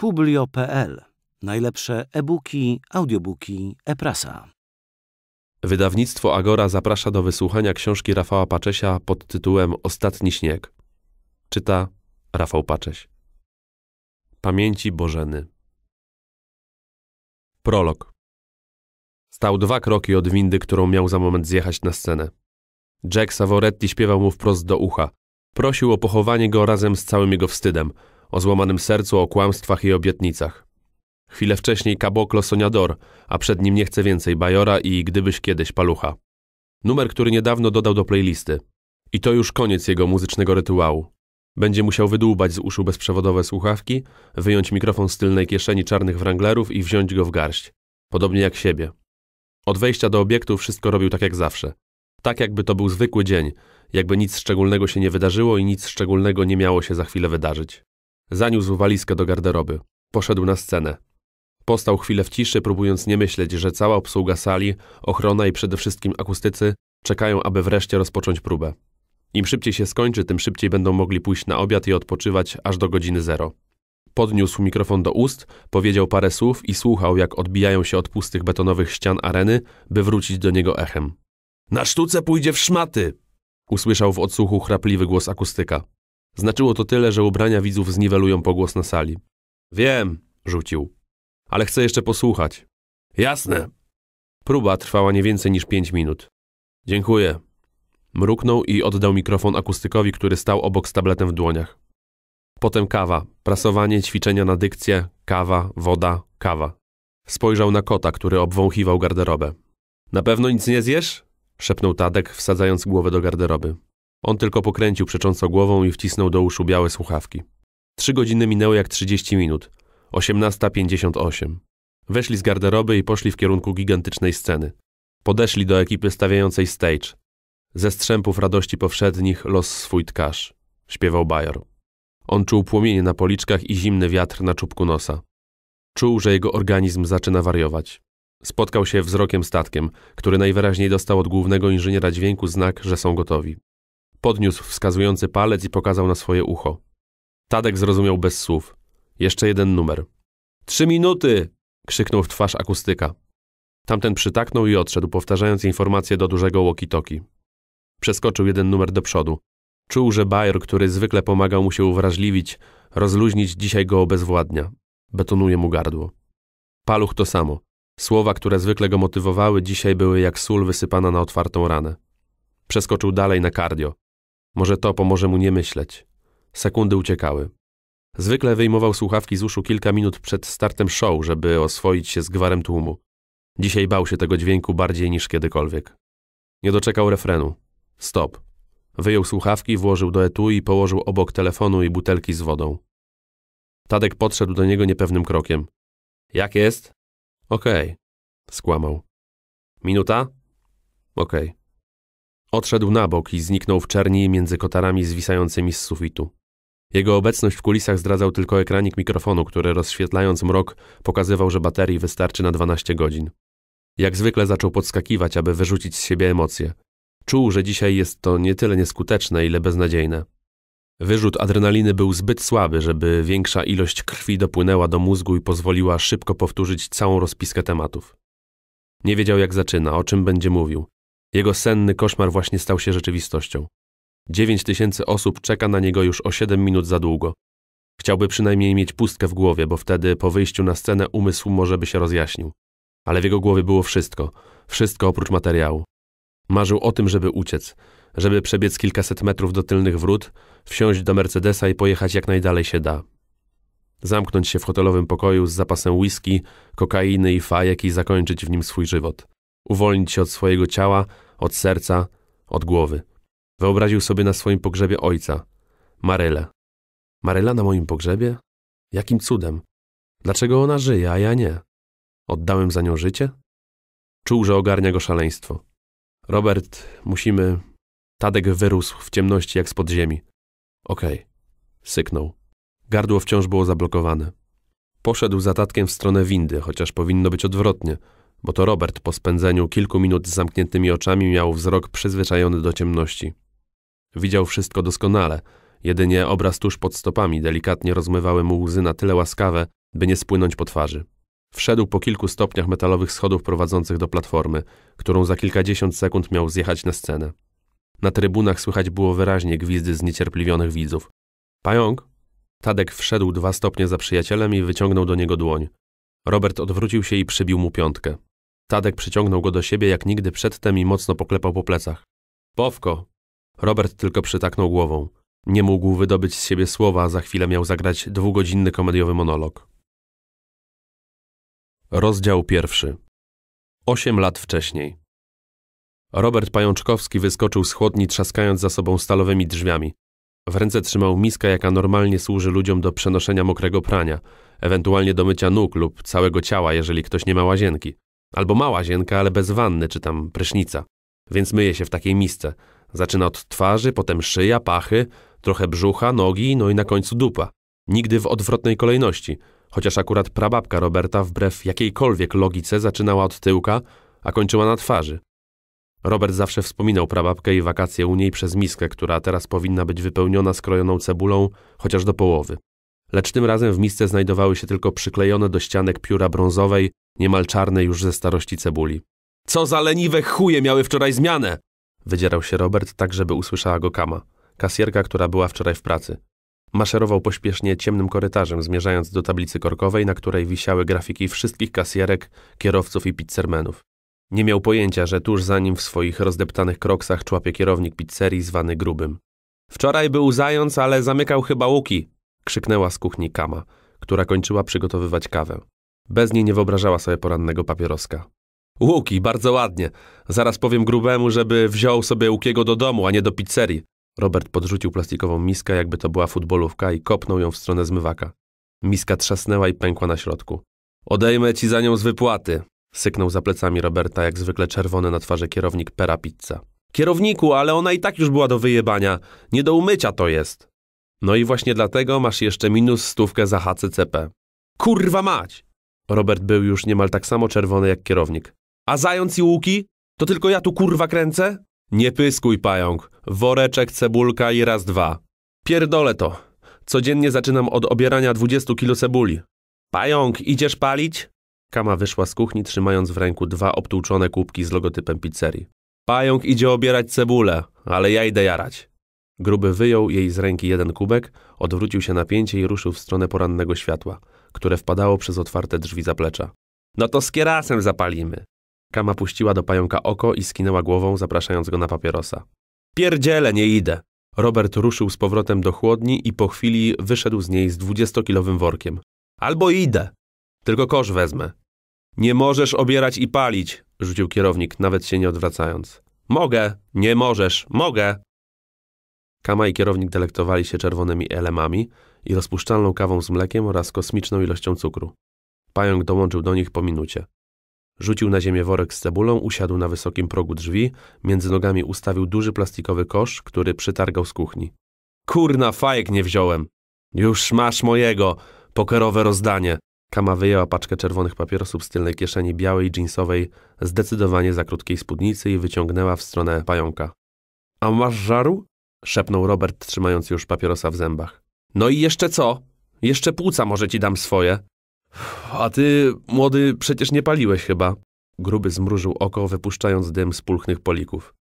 Publio.pl. Najlepsze e-booki, audiobooki, e-prasa. Wydawnictwo Agora zaprasza do wysłuchania książki Rafała Paczesia pod tytułem Ostatni śnieg. Czyta Rafał Pacześ. Pamięci Bożeny. Prolog. Stał dwa kroki od windy, którą miał za moment zjechać na scenę. Jack Savoretti śpiewał mu wprost do ucha. Prosił o pochowanie go razem z całym jego wstydem, o złamanym sercu, o kłamstwach i obietnicach. Chwilę wcześniej Caboclo Soniador, a przed nim nie chce więcej Bajora i Gdybyś kiedyś Palucha. Numer, który niedawno dodał do playlisty. I to już koniec jego muzycznego rytuału. Będzie musiał wydłubać z uszu bezprzewodowe słuchawki, wyjąć mikrofon z tylnej kieszeni czarnych wranglerów i wziąć go w garść. Podobnie jak siebie. Od wejścia do obiektu wszystko robił tak jak zawsze. Tak jakby to był zwykły dzień, jakby nic szczególnego się nie wydarzyło i nic szczególnego nie miało się za chwilę wydarzyć. Zaniósł walizkę do garderoby. Poszedł na scenę. Postał chwilę w ciszy, próbując nie myśleć, że cała obsługa sali, ochrona i przede wszystkim akustycy czekają, aby wreszcie rozpocząć próbę. Im szybciej się skończy, tym szybciej będą mogli pójść na obiad i odpoczywać aż do godziny zero. Podniósł mikrofon do ust, powiedział parę słów i słuchał, jak odbijają się od pustych betonowych ścian areny, by wrócić do niego echem. Na sztuce pójdzie w szmaty! Usłyszał w odsłuchu chrapliwy głos akustyka. Znaczyło to tyle, że ubrania widzów zniwelują pogłos na sali. Wiem, rzucił. Ale chcę jeszcze posłuchać. Jasne. Próba trwała nie więcej niż pięć minut. Dziękuję. Mruknął i oddał mikrofon akustykowi, który stał obok z tabletem w dłoniach. Potem kawa, prasowanie, ćwiczenia na dykcję, kawa, woda, kawa. Spojrzał na kota, który obwąchiwał garderobę. Na pewno nic nie zjesz? szepnął Tadek, wsadzając głowę do garderoby. On tylko pokręcił przecząco głową i wcisnął do uszu białe słuchawki. Trzy godziny minęły jak trzydzieści minut. 18.58. Weszli z garderoby i poszli w kierunku gigantycznej sceny. Podeszli do ekipy stawiającej stage. Ze strzępów radości powszednich los swój tkarz. Śpiewał Bajor. On czuł płomienie na policzkach i zimny wiatr na czubku nosa. Czuł, że jego organizm zaczyna wariować. Spotkał się wzrokiem statkiem, który najwyraźniej dostał od głównego inżyniera dźwięku znak, że są gotowi. Podniósł wskazujący palec i pokazał na swoje ucho. Tadek zrozumiał bez słów. Jeszcze jeden numer. Trzy minuty! krzyknął w twarz akustyka. Tamten przytaknął i odszedł, powtarzając informację do dużego walkie-talkie. Przeskoczył jeden numer do przodu. Czuł, że Bayer, który zwykle pomagał mu się uwrażliwić, rozluźnić, dzisiaj go obezwładnia. Betonuje mu gardło. Paluch to samo. Słowa, które zwykle go motywowały, dzisiaj były jak sól wysypana na otwartą ranę. Przeskoczył dalej na cardio. Może to pomoże mu nie myśleć. Sekundy uciekały. Zwykle wyjmował słuchawki z uszu kilka minut przed startem show, żeby oswoić się z gwarem tłumu. Dzisiaj bał się tego dźwięku bardziej niż kiedykolwiek. Nie doczekał refrenu. Stop. Wyjął słuchawki, włożył do etui i położył obok telefonu i butelki z wodą. Tadek podszedł do niego niepewnym krokiem. Jak jest? Okej. Okay. Skłamał. Minuta? Okej. Okay. Odszedł na bok i zniknął w czerni między kotarami zwisającymi z sufitu. Jego obecność w kulisach zdradzał tylko ekranik mikrofonu, który rozświetlając mrok pokazywał, że baterii wystarczy na 12 godzin. Jak zwykle zaczął podskakiwać, aby wyrzucić z siebie emocje. Czuł, że dzisiaj jest to nie tyle nieskuteczne, ile beznadziejne. Wyrzut adrenaliny był zbyt słaby, żeby większa ilość krwi dopłynęła do mózgu i pozwoliła szybko powtórzyć całą rozpiskę tematów. Nie wiedział, jak zaczyna, o czym będzie mówił. Jego senny koszmar właśnie stał się rzeczywistością. Dziewięć tysięcy osób czeka na niego już o siedem minut za długo. Chciałby przynajmniej mieć pustkę w głowie, bo wtedy po wyjściu na scenę umysł może by się rozjaśnił. Ale w jego głowie było wszystko, wszystko oprócz materiału. Marzył o tym, żeby uciec, żeby przebiec kilkaset metrów do tylnych wrót, wsiąść do Mercedesa i pojechać jak najdalej się da. Zamknąć się w hotelowym pokoju z zapasem whisky, kokainy i fajek i zakończyć w nim swój żywot. Uwolnić się od swojego ciała, od serca, od głowy. Wyobraził sobie na swoim pogrzebie ojca, Marylę. Maryla na moim pogrzebie? Jakim cudem? Dlaczego ona żyje, a ja nie? Oddałem za nią życie? Czuł, że ogarnia go szaleństwo. Robert, musimy... Tadek wyrósł w ciemności jak z podziemi. Okej. Okay. Syknął. Gardło wciąż było zablokowane. Poszedł za tatkiem w stronę windy, chociaż powinno być odwrotnie, bo to Robert po spędzeniu kilku minut z zamkniętymi oczami miał wzrok przyzwyczajony do ciemności. Widział wszystko doskonale, jedynie obraz tuż pod stopami delikatnie rozmywały mu łzy na tyle łaskawe, by nie spłynąć po twarzy. Wszedł po kilku stopniach metalowych schodów prowadzących do platformy, którą za kilkadziesiąt sekund miał zjechać na scenę. Na trybunach słychać było wyraźnie gwizdy zniecierpliwionych widzów. Pająk? Tadek wszedł dwa stopnie za przyjacielem i wyciągnął do niego dłoń. Robert odwrócił się i przybił mu piątkę. Tadek przyciągnął go do siebie jak nigdy przedtem i mocno poklepał po plecach. Powko! Robert tylko przytaknął głową. Nie mógł wydobyć z siebie słowa, za chwilę miał zagrać dwugodzinny komediowy monolog. Rozdział pierwszy. Osiem lat wcześniej. Robert Pajączkowski wyskoczył z chłodni, trzaskając za sobą stalowymi drzwiami. W ręce trzymał miskę, jaka normalnie służy ludziom do przenoszenia mokrego prania, ewentualnie do mycia nóg lub całego ciała, jeżeli ktoś nie ma łazienki. Albo ma łazienkę, ale bez wanny czy tam prysznica. Więc myje się w takiej misce. Zaczyna od twarzy, potem szyja, pachy, trochę brzucha, nogi, no i na końcu dupa. Nigdy w odwrotnej kolejności, chociaż akurat prababka Roberta wbrew jakiejkolwiek logice zaczynała od tyłka, a kończyła na twarzy. Robert zawsze wspominał prababkę i wakacje u niej przez miskę, która teraz powinna być wypełniona skrojoną cebulą, chociaż do połowy. Lecz tym razem w misce znajdowały się tylko przyklejone do ścianek pióra brązowej, niemal czarnej już ze starości cebuli. Co za leniwe chuje miały wczoraj zmianę! Wydzierał się Robert tak, żeby usłyszała go Kama, kasjerka, która była wczoraj w pracy. Maszerował pośpiesznie ciemnym korytarzem, zmierzając do tablicy korkowej, na której wisiały grafiki wszystkich kasjerek, kierowców i pizzermenów. Nie miał pojęcia, że tuż za nim w swoich rozdeptanych kroksach człapie kierownik pizzerii zwany Grubym. Wczoraj był zając, ale zamykał chyba łuki, krzyknęła z kuchni Kama, która kończyła przygotowywać kawę. Bez niej nie wyobrażała sobie porannego papieroska. Łuki, bardzo ładnie. Zaraz powiem Grubemu, żeby wziął sobie Łukiego do domu, a nie do pizzerii. Robert podrzucił plastikową miskę, jakby to była futbolówka i kopnął ją w stronę zmywaka. Miska trzasnęła i pękła na środku. Odejmę ci za nią z wypłaty, Syknął za plecami Roberta, jak zwykle czerwony na twarzy kierownik Pera Pizza. Kierowniku, ale ona i tak już była do wyjebania. Nie do umycia to jest. No i właśnie dlatego masz jeszcze minus stówkę za HCCP. Kurwa mać! Robert był już niemal tak samo czerwony jak kierownik. A zając i łuki? To tylko ja tu kurwa kręcę? Nie pyskuj, pająk. Woreczek, cebulka i raz dwa. Pierdolę to. Codziennie zaczynam od obierania 20 kilo cebuli. Pająk, idziesz palić? Kama wyszła z kuchni, trzymając w ręku dwa obtłuczone kubki z logotypem pizzerii. Pająk idzie obierać cebulę, ale ja idę jarać. Gruby wyjął jej z ręki jeden kubek, odwrócił się na pięcie i ruszył w stronę porannego światła, które wpadało przez otwarte drzwi zaplecza. No to z kierasem zapalimy. Kama puściła do pająka oko i skinęła głową, zapraszając go na papierosa. Pierdziele, nie idę. Robert ruszył z powrotem do chłodni i po chwili wyszedł z niej z dwudziestokilowym workiem. Albo idę. Tylko kosz wezmę. Nie możesz obierać i palić, rzucił kierownik, nawet się nie odwracając. Mogę, nie możesz, mogę. Kama i kierownik delektowali się czerwonymi elemami i rozpuszczalną kawą z mlekiem oraz kosmiczną ilością cukru. Pająk dołączył do nich po minucie. Rzucił na ziemię worek z cebulą, usiadł na wysokim progu drzwi, między nogami ustawił duży plastikowy kosz, który przytargał z kuchni. Kurna, fajek nie wziąłem. Już masz mojego, pokerowe rozdanie. Kama wyjęła paczkę czerwonych papierosów z tylnej kieszeni białej jeansowej, zdecydowanie za krótkiej spódnicy i wyciągnęła w stronę pająka. A masz żaru? Szepnął Robert, trzymając już papierosa w zębach. No i jeszcze co? Jeszcze płuca może ci dam swoje. A ty, młody, przecież nie paliłeś chyba. Gruby zmrużył oko, wypuszczając dym z pulchnych polików.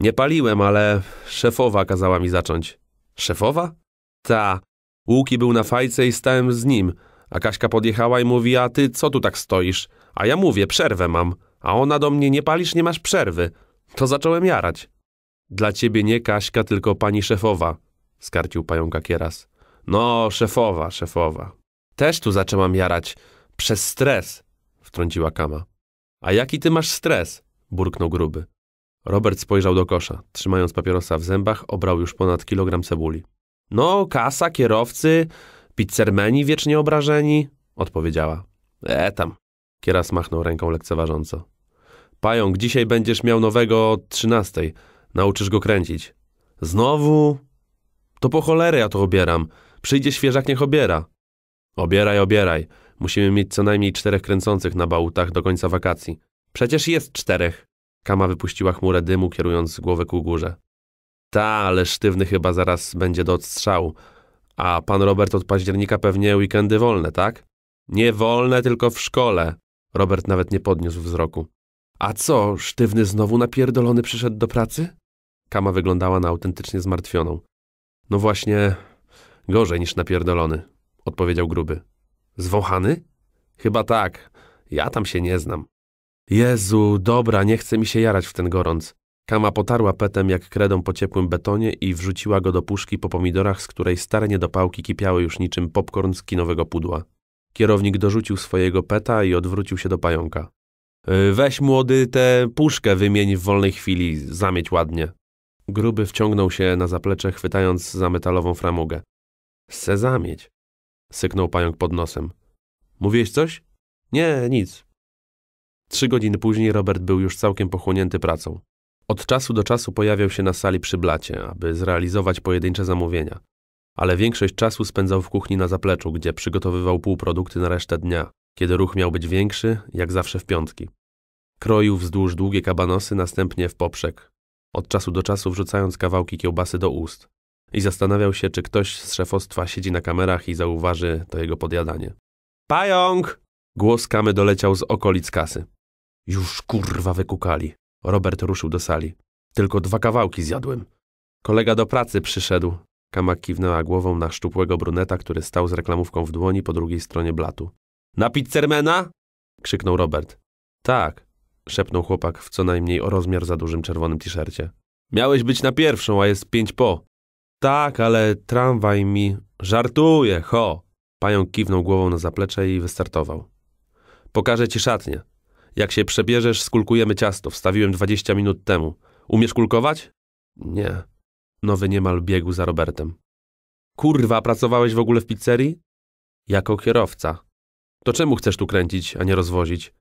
Nie paliłem, ale szefowa kazała mi zacząć. Szefowa? Ta. Łuki był na fajce i stałem z nim – a Kaśka podjechała i mówi, a ty co tu tak stoisz? A ja mówię, przerwę mam. A ona do mnie, nie palisz, nie masz przerwy. To zacząłem jarać. Dla ciebie nie Kaśka, tylko pani szefowa, skarcił pająka Kieras. No, szefowa, szefowa. Też tu zaczęłam jarać. Przez stres, wtrąciła Kama. A jaki ty masz stres? burknął gruby. Robert spojrzał do kosza. Trzymając papierosa w zębach, obrał już ponad kilogram cebuli. No, kasa, kierowcy, Pizzermeni wiecznie obrażeni? Odpowiedziała. E tam. Kieras machnął ręką lekceważąco. Pająk, dzisiaj będziesz miał nowego o trzynastej. Nauczysz go kręcić. Znowu? To po cholery ja to obieram. Przyjdzie świeżak, niech obiera. Obieraj, obieraj. Musimy mieć co najmniej czterech kręcących na bałutach do końca wakacji. Przecież jest czterech. Kama wypuściła chmurę dymu, kierując głowę ku górze. Ta, ale sztywny chyba zaraz będzie do odstrzału. A pan Robert od października pewnie weekendy wolne, tak? Nie wolne, tylko w szkole. Robert nawet nie podniósł wzroku. A co, sztywny znowu napierdolony przyszedł do pracy? Kama wyglądała na autentycznie zmartwioną. No właśnie, gorzej niż napierdolony, odpowiedział gruby. Zwąchany? Chyba tak. Ja tam się nie znam. Jezu, dobra, nie chce mi się jarać w ten gorąc. Kama potarła petem jak kredą po ciepłym betonie i wrzuciła go do puszki po pomidorach, z której stare niedopałki kipiały już niczym popcorn z kinowego pudła. Kierownik dorzucił swojego peta i odwrócił się do pająka. Weź młody tę puszkę wymień w wolnej chwili, zamieć ładnie. Gruby wciągnął się na zaplecze, chwytając za metalową framugę. Se zamieć, syknął pająk pod nosem. Mówiłeś coś? Nie, nic. Trzy godziny później Robert był już całkiem pochłonięty pracą. Od czasu do czasu pojawiał się na sali przy blacie, aby zrealizować pojedyncze zamówienia. Ale większość czasu spędzał w kuchni na zapleczu, gdzie przygotowywał półprodukty na resztę dnia, kiedy ruch miał być większy, jak zawsze w piątki. Kroił wzdłuż długie kabanosy, następnie w poprzek, od czasu do czasu wrzucając kawałki kiełbasy do ust. I zastanawiał się, czy ktoś z szefostwa siedzi na kamerach i zauważy to jego podjadanie. Pająk! Głos kamy doleciał z okolic kasy. Już kurwa wykukali. Robert ruszył do sali. Tylko dwa kawałki zjadłem. Kolega do pracy przyszedł. Kama kiwnęła głową na szczupłego bruneta, który stał z reklamówką w dłoni po drugiej stronie blatu. Na pizzermana? krzyknął Robert. Tak, szepnął chłopak w co najmniej o rozmiar za dużym czerwonym t-shircie. Miałeś być na pierwszą, a jest pięć po. Tak, ale tramwaj mi... Żartuje, ho! Pająk kiwnął głową na zaplecze i wystartował. Pokażę ci szatnię. Jak się przebierzesz, skulkujemy ciasto. Wstawiłem dwadzieścia minut temu. Umiesz kulkować? Nie. Nowy niemal biegł za Robertem. Kurwa, pracowałeś w ogóle w pizzerii? Jako kierowca. To czemu chcesz tu kręcić, a nie rozwozić?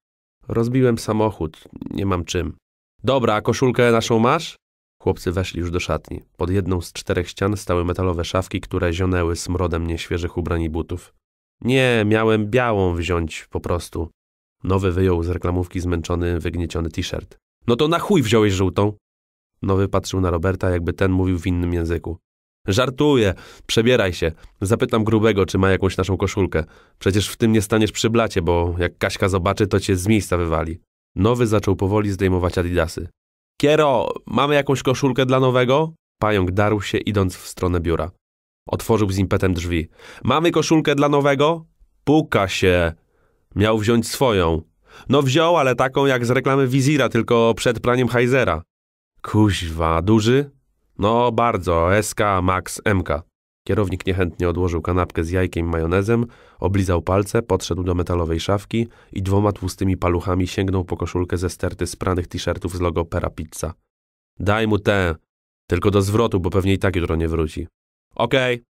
Rozbiłem samochód, nie mam czym. Dobra, koszulkę naszą masz? Chłopcy weszli już do szatni. Pod jedną z czterech ścian stały metalowe szafki, które zionęły smrodem nieświeżych ubrań i butów. Nie, miałem białą wziąć po prostu. Nowy wyjął z reklamówki zmęczony, wygnieciony t-shirt. No to na chuj wziąłeś żółtą? Nowy patrzył na Roberta, jakby ten mówił w innym języku. Żartuję, przebieraj się. Zapytam grubego, czy ma jakąś naszą koszulkę. Przecież w tym nie staniesz przy blacie, bo jak Kaśka zobaczy, to cię z miejsca wywali. Nowy zaczął powoli zdejmować adidasy. Kiero, mamy jakąś koszulkę dla nowego? Pająk darł się, idąc w stronę biura. Otworzył z impetem drzwi. Mamy koszulkę dla nowego? Puka się. Miał wziąć swoją. No wziął, ale taką jak z reklamy Wizira, tylko przed praniem Heizera. Kuźwa, duży? No bardzo, SK, Max, MK. Kierownik niechętnie odłożył kanapkę z jajkiem i majonezem, oblizał palce, podszedł do metalowej szafki i dwoma tłustymi paluchami sięgnął po koszulkę ze sterty spranych t-shirtów z logo Pera Pizza. Daj mu tę, tylko do zwrotu, bo pewnie i tak jutro nie wróci. Okej. Okay.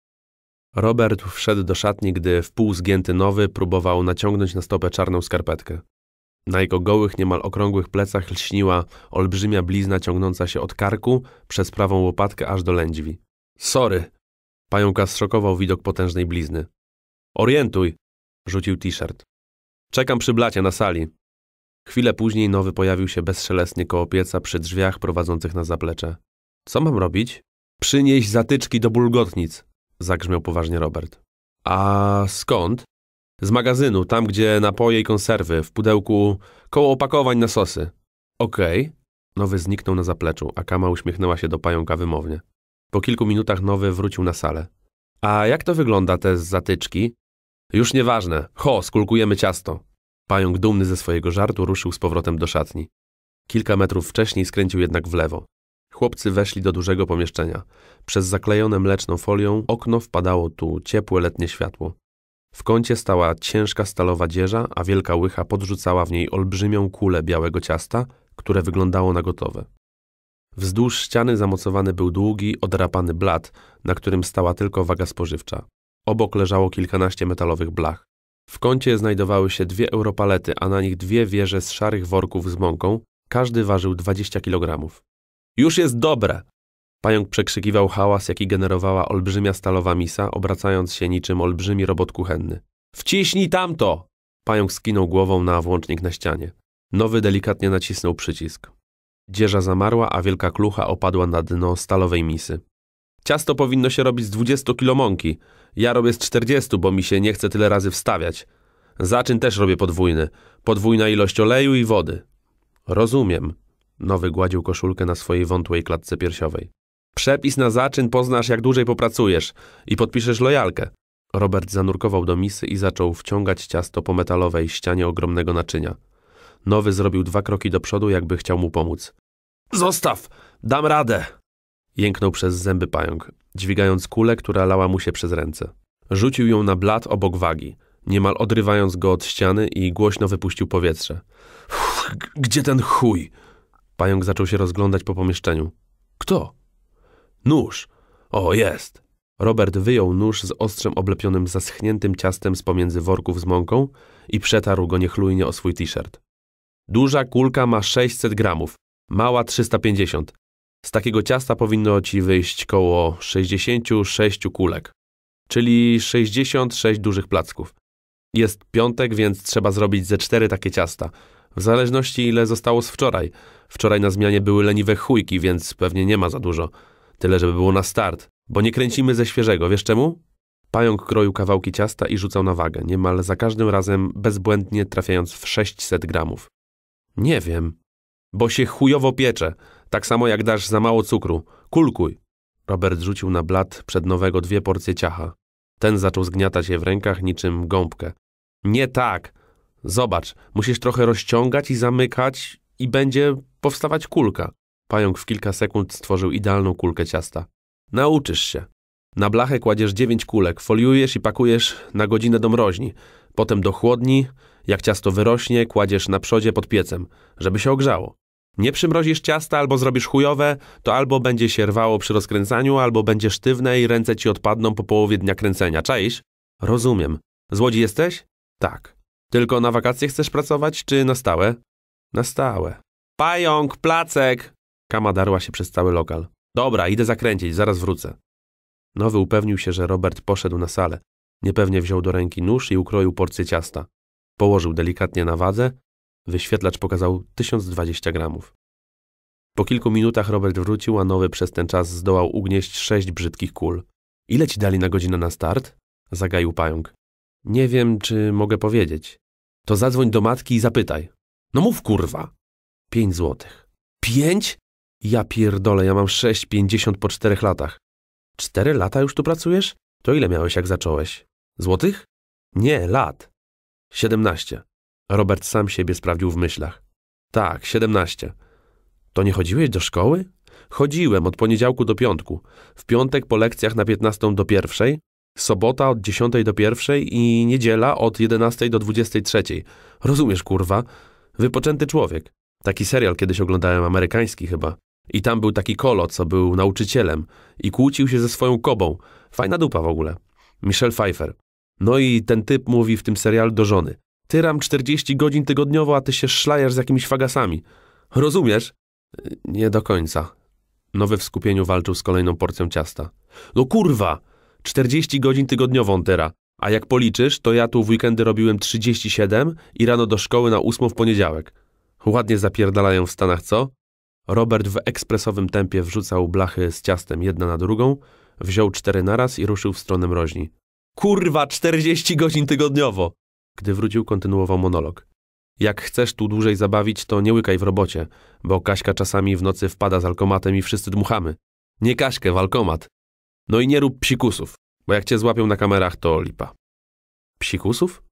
Robert wszedł do szatni, gdy wpół zgięty nowy próbował naciągnąć na stopę czarną skarpetkę. Na jego gołych, niemal okrągłych plecach lśniła olbrzymia blizna ciągnąca się od karku przez prawą łopatkę aż do lędźwi. Sorry. Pająka zszokował widok potężnej blizny. Orientuj, rzucił t-shirt. Czekam przy blacie na sali. Chwilę później nowy pojawił się bezszelestnie koło pieca przy drzwiach prowadzących na zaplecze. Co mam robić? Przynieś zatyczki do bulgotnic, zagrzmiał poważnie Robert. A skąd? Z magazynu, tam gdzie napoje i konserwy, w pudełku koło opakowań na sosy. Okej. Okay. Nowy zniknął na zapleczu, a Kama uśmiechnęła się do pająka wymownie. Po kilku minutach Nowy wrócił na salę. A jak to wygląda, te zatyczki? Już nieważne. Ho, skulkujemy ciasto. Pająk dumny ze swojego żartu ruszył z powrotem do szatni. Kilka metrów wcześniej skręcił jednak w lewo. Chłopcy weszli do dużego pomieszczenia. Przez zaklejone mleczną folią okno wpadało tu ciepłe letnie światło. W kącie stała ciężka stalowa dzieża, a wielka łycha podrzucała w niej olbrzymią kulę białego ciasta, które wyglądało na gotowe. Wzdłuż ściany zamocowany był długi, odrapany blat, na którym stała tylko waga spożywcza. Obok leżało kilkanaście metalowych blach. W kącie znajdowały się dwie europalety, a na nich dwie wieże z szarych worków z mąką. Każdy ważył 20 kg. Już jest dobre! Pająk przekrzykiwał hałas, jaki generowała olbrzymia stalowa misa, obracając się niczym olbrzymi robot kuchenny. Wciśnij tamto! Pająk skinął głową na włącznik na ścianie. Nowy delikatnie nacisnął przycisk. Dzieża zamarła, a wielka klucha opadła na dno stalowej misy. Ciasto powinno się robić z 20 kilo mąki. Ja robię z 40, bo mi się nie chce tyle razy wstawiać. Zaczyn też robię podwójny. Podwójna ilość oleju i wody. Rozumiem. Nowy gładził koszulkę na swojej wątłej klatce piersiowej. Przepis na zaczyn poznasz, jak dłużej popracujesz i podpiszesz lojalkę. Robert zanurkował do misy i zaczął wciągać ciasto po metalowej ścianie ogromnego naczynia. Nowy zrobił dwa kroki do przodu, jakby chciał mu pomóc. Zostaw! Dam radę! Jęknął przez zęby pająk, dźwigając kulę, która lała mu się przez ręce. Rzucił ją na blat obok wagi, niemal odrywając go od ściany i głośno wypuścił powietrze. Gdzie ten chuj? Pająk zaczął się rozglądać po pomieszczeniu. Kto? Nóż. O, jest. Robert wyjął nóż z ostrzem oblepionym zaschniętym ciastem z pomiędzy worków z mąką i przetarł go niechlujnie o swój t-shirt. Duża kulka ma 600 gramów, mała 350. Z takiego ciasta powinno ci wyjść koło 66 kulek, czyli 66 dużych placków. Jest piątek, więc trzeba zrobić ze cztery takie ciasta. W zależności ile zostało z wczoraj. Wczoraj na zmianie były leniwe chujki, więc pewnie nie ma za dużo. Tyle, żeby było na start. Bo nie kręcimy ze świeżego, wiesz czemu? Pająk kroił kawałki ciasta i rzucał na wagę, niemal za każdym razem bezbłędnie trafiając w 600 gramów. Nie wiem. Bo się chujowo piecze, tak samo jak dasz za mało cukru. Kulkuj. Robert rzucił na blat przed nowego dwie porcje ciacha. Ten zaczął zgniatać je w rękach niczym gąbkę. Nie tak. Zobacz, musisz trochę rozciągać i zamykać i będzie powstawać kulka. Pająk w kilka sekund stworzył idealną kulkę ciasta. Nauczysz się. Na blachę kładziesz dziewięć kulek, foliujesz i pakujesz na godzinę do mroźni. Potem do chłodni, jak ciasto wyrośnie, kładziesz na przodzie pod piecem, żeby się ogrzało. Nie przymrozisz ciasta albo zrobisz chujowe, to albo będzie się rwało przy rozkręcaniu, albo będzie sztywne i ręce ci odpadną po połowie dnia kręcenia. Czaisz? Rozumiem. Z Łodzi jesteś? Tak. Tylko na wakacje chcesz pracować, czy na stałe? Na stałe. Pająk, placek! Kama darła się przez cały lokal. Dobra, idę zakręcić, zaraz wrócę. Nowy upewnił się, że Robert poszedł na salę. Niepewnie wziął do ręki nóż i ukroił porcję ciasta. Położył delikatnie na wadze. Wyświetlacz pokazał 1020 gramów. Po kilku minutach Robert wrócił, a Nowy przez ten czas zdołał ugnieść sześć brzydkich kul. Ile ci dali na godzinę na start? Zagaił pająk. Nie wiem, czy mogę powiedzieć. To zadzwoń do matki i zapytaj. No mów kurwa. Pięć złotych. Pięć? Ja pierdolę, ja mam sześć pięćdziesiąt po czterech latach. Cztery lata już tu pracujesz? To ile miałeś, jak zacząłeś? Złotych? Nie, lat. Siedemnaście. Robert sam siebie sprawdził w myślach. Tak, siedemnaście. To nie chodziłeś do szkoły? Chodziłem od poniedziałku do piątku. W piątek po lekcjach na piętnastą do pierwszej, sobota od dziesiątej do pierwszej i niedziela od jedenastej do dwudziestej trzeciej. Rozumiesz, kurwa? Wypoczęty człowiek. Taki serial kiedyś oglądałem, amerykański chyba. I tam był taki kolo, co był nauczycielem i kłócił się ze swoją kobą. Fajna dupa w ogóle. Michelle Pfeiffer. No i ten typ mówi w tym serialu do żony. Tyram 40 godzin tygodniowo, a ty się szlajasz z jakimiś fagasami. Rozumiesz? Nie do końca. Nowy w skupieniu walczył z kolejną porcją ciasta. No kurwa! 40 godzin tygodniowo on tyra. A jak policzysz, to ja tu w weekendy robiłem 37 i rano do szkoły na 8 w poniedziałek. Ładnie zapierdalają w Stanach, co? Robert w ekspresowym tempie wrzucał blachy z ciastem jedna na drugą, wziął cztery naraz i ruszył w stronę mroźni. Kurwa, 40 godzin tygodniowo! Gdy wrócił, kontynuował monolog. Jak chcesz tu dłużej zabawić, to nie łykaj w robocie, bo Kaśka czasami w nocy wpada z alkomatem i wszyscy dmuchamy. Nie Kaśkę, w alkomat. No i nie rób psikusów, bo jak cię złapią na kamerach, to lipa. Psikusów?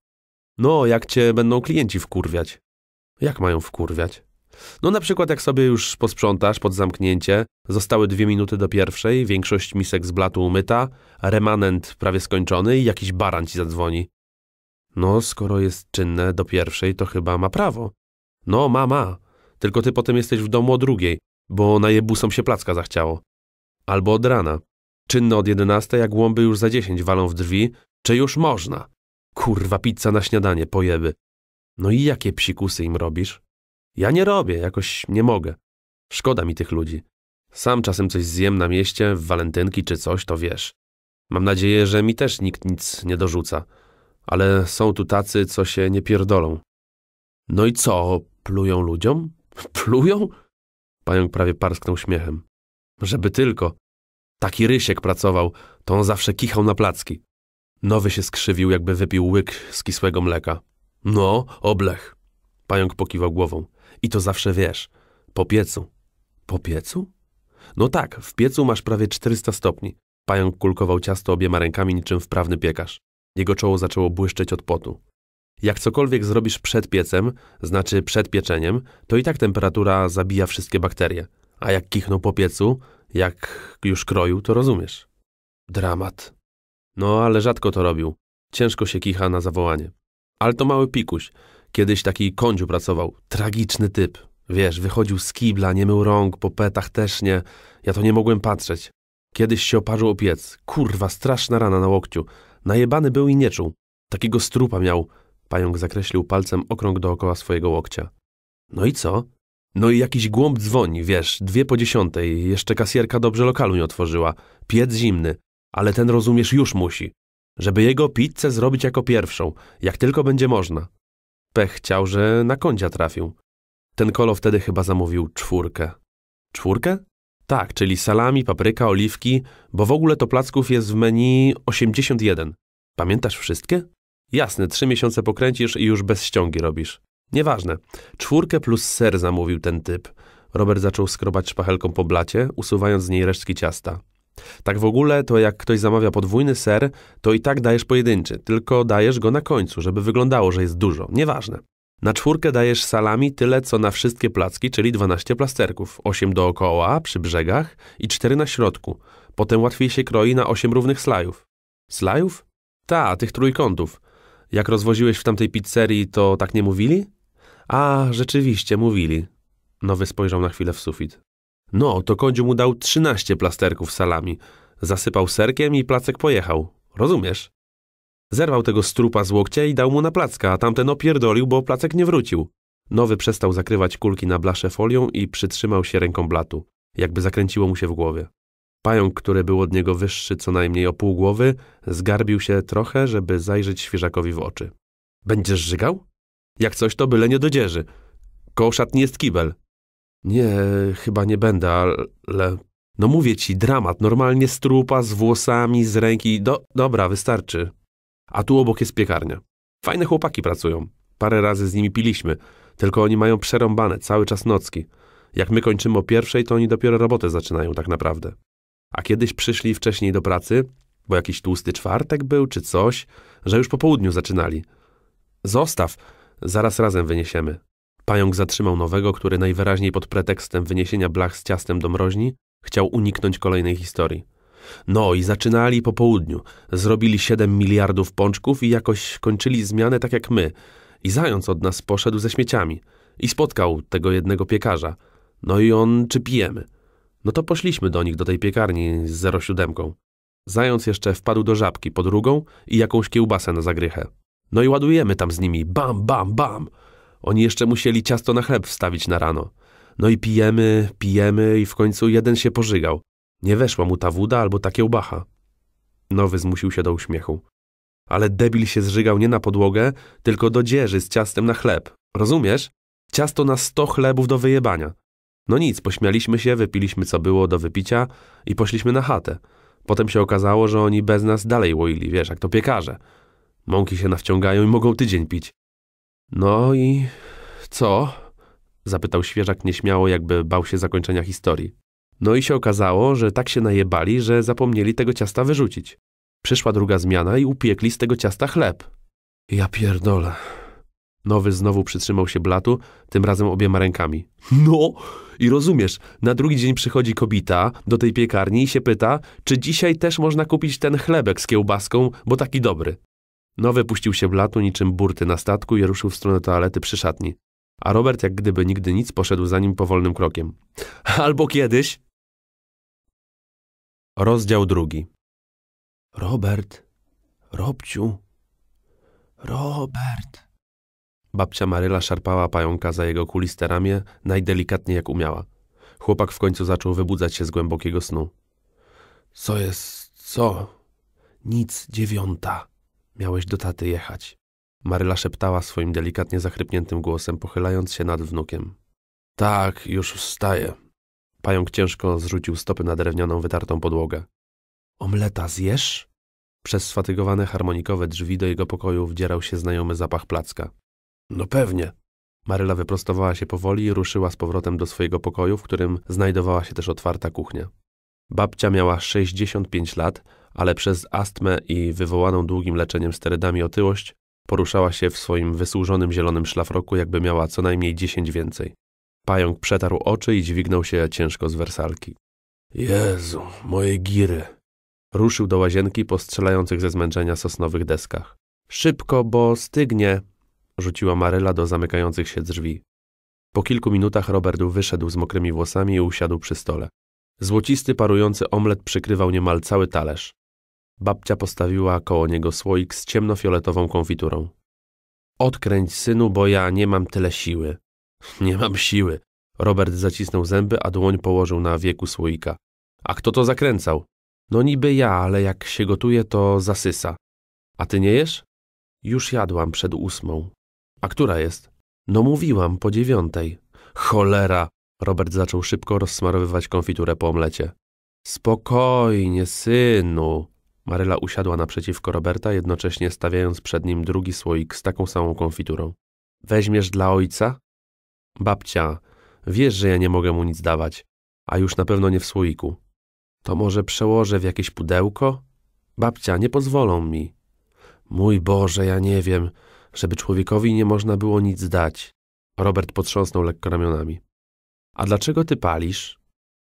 No, jak cię będą klienci wkurwiać. Jak mają wkurwiać? No na przykład jak sobie już posprzątasz pod zamknięcie, zostały dwie minuty do pierwszej, większość misek z blatu umyta, remanent prawie skończony i jakiś baran ci zadzwoni. No, skoro jest czynne do pierwszej, to chyba ma prawo. No, ma, ma. Tylko ty potem jesteś w domu o drugiej, bo na jebusom się placka zachciało. Albo od rana. Czynne od jedenastej, jak głąby już za dziesięć walą w drzwi, czy już można? Kurwa, pizza na śniadanie, pojeby. No i jakie psikusy im robisz? Ja nie robię, jakoś nie mogę. Szkoda mi tych ludzi. Sam czasem coś zjem na mieście, w walentynki czy coś, to wiesz. Mam nadzieję, że mi też nikt nic nie dorzuca. Ale są tu tacy, co się nie pierdolą. No i co, plują ludziom? Plują? Pająk prawie parsknął śmiechem. Żeby tylko. Taki Rysiek pracował, to on zawsze kichał na placki. Nowy się skrzywił, jakby wypił łyk z kisłego mleka. No, oblech. Pająk pokiwał głową. I to zawsze wiesz. Po piecu. Po piecu? No tak, w piecu masz prawie 400 stopni. Pająk kulkował ciasto obiema rękami niczym wprawny piekarz. Jego czoło zaczęło błyszczeć od potu. Jak cokolwiek zrobisz przed piecem, znaczy przed pieczeniem, to i tak temperatura zabija wszystkie bakterie. A jak kichnął po piecu, jak już kroił, to rozumiesz. Dramat. No, ale rzadko to robił. Ciężko się kicha na zawołanie. Ale to mały pikuś. Kiedyś taki kądziu pracował. Tragiczny typ. Wiesz, wychodził z kibla, nie mył rąk, po petach też nie. Ja to nie mogłem patrzeć. Kiedyś się oparzył o piec. Kurwa, straszna rana na łokciu. Najebany był i nie czuł. Takiego strupa miał. Pająk zakreślił palcem okrąg dookoła swojego łokcia. No i co? No i jakiś głąb dzwoni, wiesz, dwie po dziesiątej. Jeszcze kasjerka dobrze lokalu nie otworzyła. Piec zimny. Ale ten, rozumiesz, już musi. Żeby jego pizzę zrobić jako pierwszą, jak tylko będzie można. Pech chciał, że na kądzia trafił. Ten kolo wtedy chyba zamówił czwórkę. Czwórkę? Tak, czyli salami, papryka, oliwki, bo w ogóle to placków jest w menu 81. Pamiętasz wszystkie? Jasne, trzy miesiące pokręcisz i już bez ściągi robisz. Nieważne. Czwórkę plus ser zamówił ten typ. Robert zaczął skrobać szpachelką po blacie, usuwając z niej resztki ciasta. Tak w ogóle to jak ktoś zamawia podwójny ser, to i tak dajesz pojedynczy, tylko dajesz go na końcu, żeby wyglądało, że jest dużo. Nieważne. Na czwórkę dajesz salami tyle, co na wszystkie placki, czyli 12 plasterków, 8 dookoła, przy brzegach i 4 na środku. Potem łatwiej się kroi na 8 równych slajów. Slajów? Ta, tych trójkątów. Jak rozwoziłeś w tamtej pizzerii, to tak nie mówili? A, rzeczywiście, mówili. Nowy spojrzał na chwilę w sufit. No, to kądziu mu dał 13 plasterków salami. Zasypał serkiem i placek pojechał. Rozumiesz? Zerwał tego strupa z łokcia i dał mu na placka, a tamten opierdolił, bo placek nie wrócił. Nowy przestał zakrywać kulki na blasze folią i przytrzymał się ręką blatu, jakby zakręciło mu się w głowie. Pająk, który był od niego wyższy co najmniej o pół głowy, zgarbił się trochę, żeby zajrzeć świeżakowi w oczy. Będziesz żygał? Jak coś, to byle nie dodzieży. Koło szatni jest kibel. Nie, chyba nie będę, ale... No mówię ci, dramat, normalnie strupa z włosami, z ręki. Do, dobra, wystarczy. A tu obok jest piekarnia. Fajne chłopaki pracują. Parę razy z nimi piliśmy, tylko oni mają przerąbane, cały czas nocki. Jak my kończymy o pierwszej, to oni dopiero robotę zaczynają tak naprawdę. A kiedyś przyszli wcześniej do pracy, bo jakiś tłusty czwartek był czy coś, że już po południu zaczynali. Zostaw, zaraz razem wyniesiemy. Pająk zatrzymał nowego, który najwyraźniej pod pretekstem wyniesienia blach z ciastem do mroźni chciał uniknąć kolejnej historii. No i zaczynali po południu. Zrobili siedem miliardów pączków i jakoś kończyli zmianę tak jak my. I zając od nas poszedł ze śmieciami. I spotkał tego jednego piekarza. No i on, czy pijemy? No to poszliśmy do nich, do tej piekarni z 07. Zając jeszcze wpadł do żabki po drugą i jakąś kiełbasę na zagrychę. No i ładujemy tam z nimi, bam, bam, bam. Oni jeszcze musieli ciasto na chleb wstawić na rano. No i pijemy, pijemy i w końcu jeden się pożygał. Nie weszła mu ta woda albo ta kiełbacha. Nowy zmusił się do uśmiechu. Ale debil się zżygał nie na podłogę, tylko do dzieży z ciastem na chleb. Rozumiesz? Ciasto na sto chlebów do wyjebania. No nic, pośmialiśmy się, wypiliśmy co było do wypicia i poszliśmy na chatę. Potem się okazało, że oni bez nas dalej łoili, wiesz, jak to piekarze. Mąki się nawciągają i mogą tydzień pić. No i co? Zapytał świeżak nieśmiało, jakby bał się zakończenia historii. No i się okazało, że tak się najebali, że zapomnieli tego ciasta wyrzucić. Przyszła druga zmiana i upiekli z tego ciasta chleb. Ja pierdolę. Nowy znowu przytrzymał się blatu, tym razem obiema rękami. No, i rozumiesz, na drugi dzień przychodzi kobita do tej piekarni i się pyta, czy dzisiaj też można kupić ten chlebek z kiełbaską, bo taki dobry. Nowy puścił się blatu niczym burty na statku i ruszył w stronę toalety przy szatni. A Robert, jak gdyby nigdy nic, poszedł za nim powolnym krokiem. Albo kiedyś. Rozdział drugi. Robert, Robciu, Robert. Babcia Maryla szarpała pająka za jego kuliste ramię najdelikatniej jak umiała. Chłopak w końcu zaczął wybudzać się z głębokiego snu. Co jest? Co? Nic, dziewiąta. Miałeś do taty jechać. Maryla szeptała swoim delikatnie zachrypniętym głosem, pochylając się nad wnukiem. Tak, już wstaję. Pająk ciężko zrzucił stopy na drewnianą, wytartą podłogę. Omleta zjesz? Przez sfatygowane harmonikowe drzwi do jego pokoju wdzierał się znajomy zapach placka. No pewnie. Maryla wyprostowała się powoli i ruszyła z powrotem do swojego pokoju, w którym znajdowała się też otwarta kuchnia. Babcia miała 65 lat, ale przez astmę i wywołaną długim leczeniem sterydami otyłość poruszała się w swoim wysłużonym zielonym szlafroku, jakby miała co najmniej 10 więcej. Pająk przetarł oczy i dźwignął się ciężko z wersalki. Jezu, moje giry. Ruszył do łazienki po strzelających ze zmęczenia sosnowych deskach. Szybko, bo stygnie, rzuciła Maryla do zamykających się drzwi. Po kilku minutach Robert wyszedł z mokrymi włosami i usiadł przy stole. Złocisty, parujący omlet przykrywał niemal cały talerz. Babcia postawiła koło niego słoik z ciemnofioletową konfiturą. Odkręć, synu, bo ja nie mam tyle siły. Nie mam siły. Robert zacisnął zęby, a dłoń położył na wieku słoika. A kto to zakręcał? No niby ja, ale jak się gotuje, to zasysa. A ty nie jesz? Już jadłam przed ósmą. A która jest? No mówiłam, po dziewiątej. Cholera! Robert zaczął szybko rozsmarowywać konfiturę po omlecie. Spokojnie, synu. Maryla usiadła naprzeciwko Roberta, jednocześnie stawiając przed nim drugi słoik z taką samą konfiturą. Weźmiesz dla ojca? Babcia, wiesz, że ja nie mogę mu nic dawać, a już na pewno nie w słoiku. To może przełożę w jakieś pudełko? Babcia, nie pozwolą mi. Mój Boże, ja nie wiem, żeby człowiekowi nie można było nic dać. Robert potrząsnął lekko ramionami. A dlaczego ty palisz?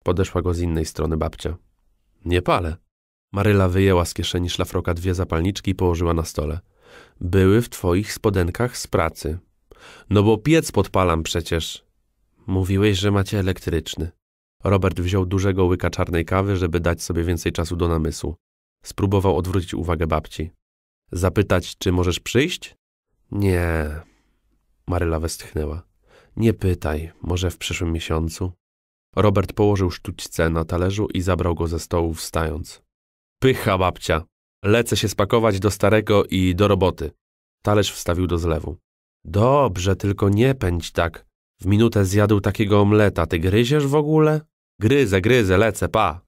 Podeszła go z innej strony babcia. Nie palę. Maryla wyjęła z kieszeni szlafroka dwie zapalniczki i położyła na stole. Były w twoich spodenkach z pracy. No bo piec podpalam przecież. Mówiłeś, że macie elektryczny. Robert wziął dużego łyka czarnej kawy, żeby dać sobie więcej czasu do namysłu. Spróbował odwrócić uwagę babci. Zapytać, czy możesz przyjść? Nie. Maryla westchnęła. Nie pytaj, może w przyszłym miesiącu. Robert położył sztućce na talerzu i zabrał go ze stołu, wstając. Pycha, babcia. Lecę się spakować do starego i do roboty. Talerz wstawił do zlewu. Dobrze, tylko nie pędź tak. W minutę zjadł takiego omleta. Ty gryziesz w ogóle? Gryzę, gryzę, lecę, pa.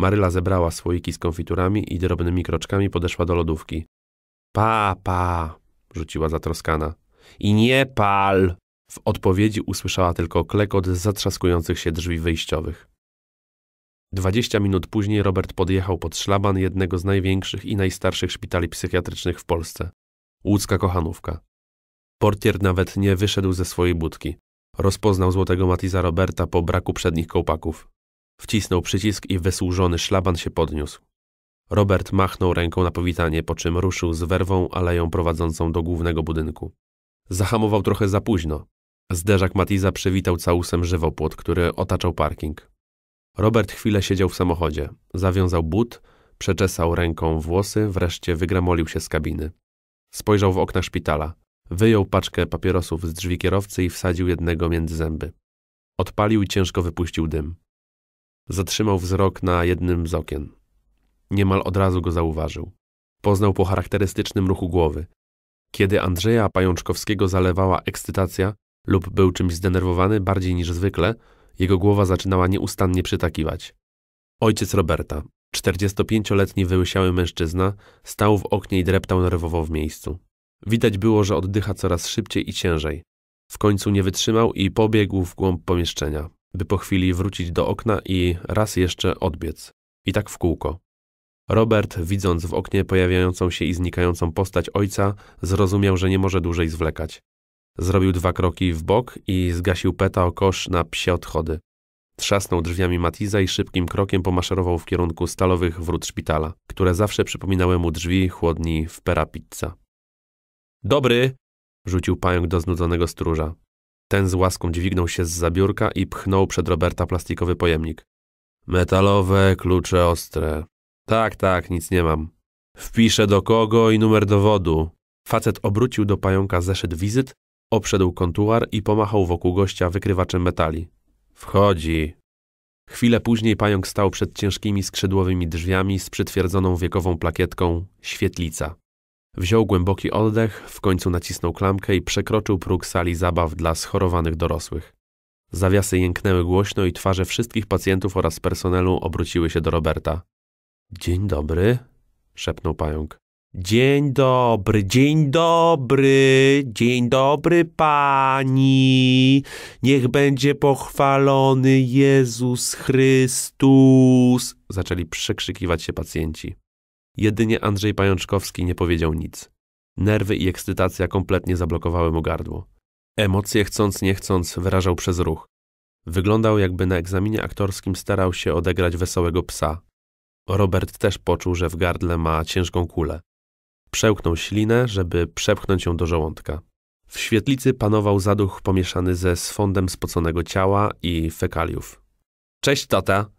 Maryla zebrała słoiki z konfiturami i drobnymi kroczkami podeszła do lodówki. Pa, pa, rzuciła zatroskana. I nie pal! W odpowiedzi usłyszała tylko klekot zatrzaskujących się drzwi wyjściowych. Dwadzieścia minut później Robert podjechał pod szlaban jednego z największych i najstarszych szpitali psychiatrycznych w Polsce. Łódzka Kochanówka. Portier nawet nie wyszedł ze swojej budki. Rozpoznał złotego Matiza Roberta po braku przednich kołpaków. Wcisnął przycisk i wysłużony szlaban się podniósł. Robert machnął ręką na powitanie, po czym ruszył z werwą aleją prowadzącą do głównego budynku. Zahamował trochę za późno. Zderzak Matiza przywitał całusem żywopłot, który otaczał parking. Robert chwilę siedział w samochodzie. Zawiązał but, przeczesał ręką włosy, wreszcie wygramolił się z kabiny. Spojrzał w okna szpitala. Wyjął paczkę papierosów z drzwi kierowcy i wsadził jednego między zęby. Odpalił i ciężko wypuścił dym. Zatrzymał wzrok na jednym z okien. Niemal od razu go zauważył. Poznał po charakterystycznym ruchu głowy. Kiedy Andrzeja Pajączkowskiego zalewała ekscytacja lub był czymś zdenerwowany bardziej niż zwykle, jego głowa zaczynała nieustannie przytakiwać. Ojciec Roberta, 45-letni wyłysiały mężczyzna, stał w oknie i dreptał nerwowo w miejscu. Widać było, że oddycha coraz szybciej i ciężej. W końcu nie wytrzymał i pobiegł w głąb pomieszczenia, by po chwili wrócić do okna i raz jeszcze odbiec. I tak w kółko. Robert, widząc w oknie pojawiającą się i znikającą postać ojca, zrozumiał, że nie może dłużej zwlekać. Zrobił dwa kroki w bok i zgasił peta o kosz na psie odchody. Trzasnął drzwiami Matiza i szybkim krokiem pomaszerował w kierunku stalowych wrót szpitala, które zawsze przypominały mu drzwi chłodni w Pera Pizza. Dobry! rzucił pająk do znudzonego stróża. Ten z łaską dźwignął się z zabiórka i pchnął przed Roberta plastikowy pojemnik. Metalowe, klucze ostre. Tak, tak, nic nie mam. Wpiszę do kogo i numer dowodu. Facet obrócił do pająka zeszyt wizyt, obszedł kontuar i pomachał wokół gościa wykrywaczem metali. Wchodzi. Chwilę później pająk stał przed ciężkimi skrzydłowymi drzwiami z przytwierdzoną wiekową plakietką świetlica. Wziął głęboki oddech, w końcu nacisnął klamkę i przekroczył próg sali zabaw dla schorowanych dorosłych. Zawiasy jęknęły głośno i twarze wszystkich pacjentów oraz personelu obróciły się do Roberta. Dzień dobry, szepnął pająk. Dzień dobry, dzień dobry, dzień dobry pani. Niech będzie pochwalony Jezus Chrystus. Zaczęli przekrzykiwać się pacjenci. Jedynie Andrzej Pajączkowski nie powiedział nic. Nerwy i ekscytacja kompletnie zablokowały mu gardło. Emocje chcąc nie chcąc wyrażał przez ruch. Wyglądał jakby na egzaminie aktorskim starał się odegrać wesołego psa. Robert też poczuł, że w gardle ma ciężką kulę. Przełknął ślinę, żeby przepchnąć ją do żołądka. W świetlicy panował zaduch pomieszany ze swądem spoconego ciała i fekaliów. Cześć, tata!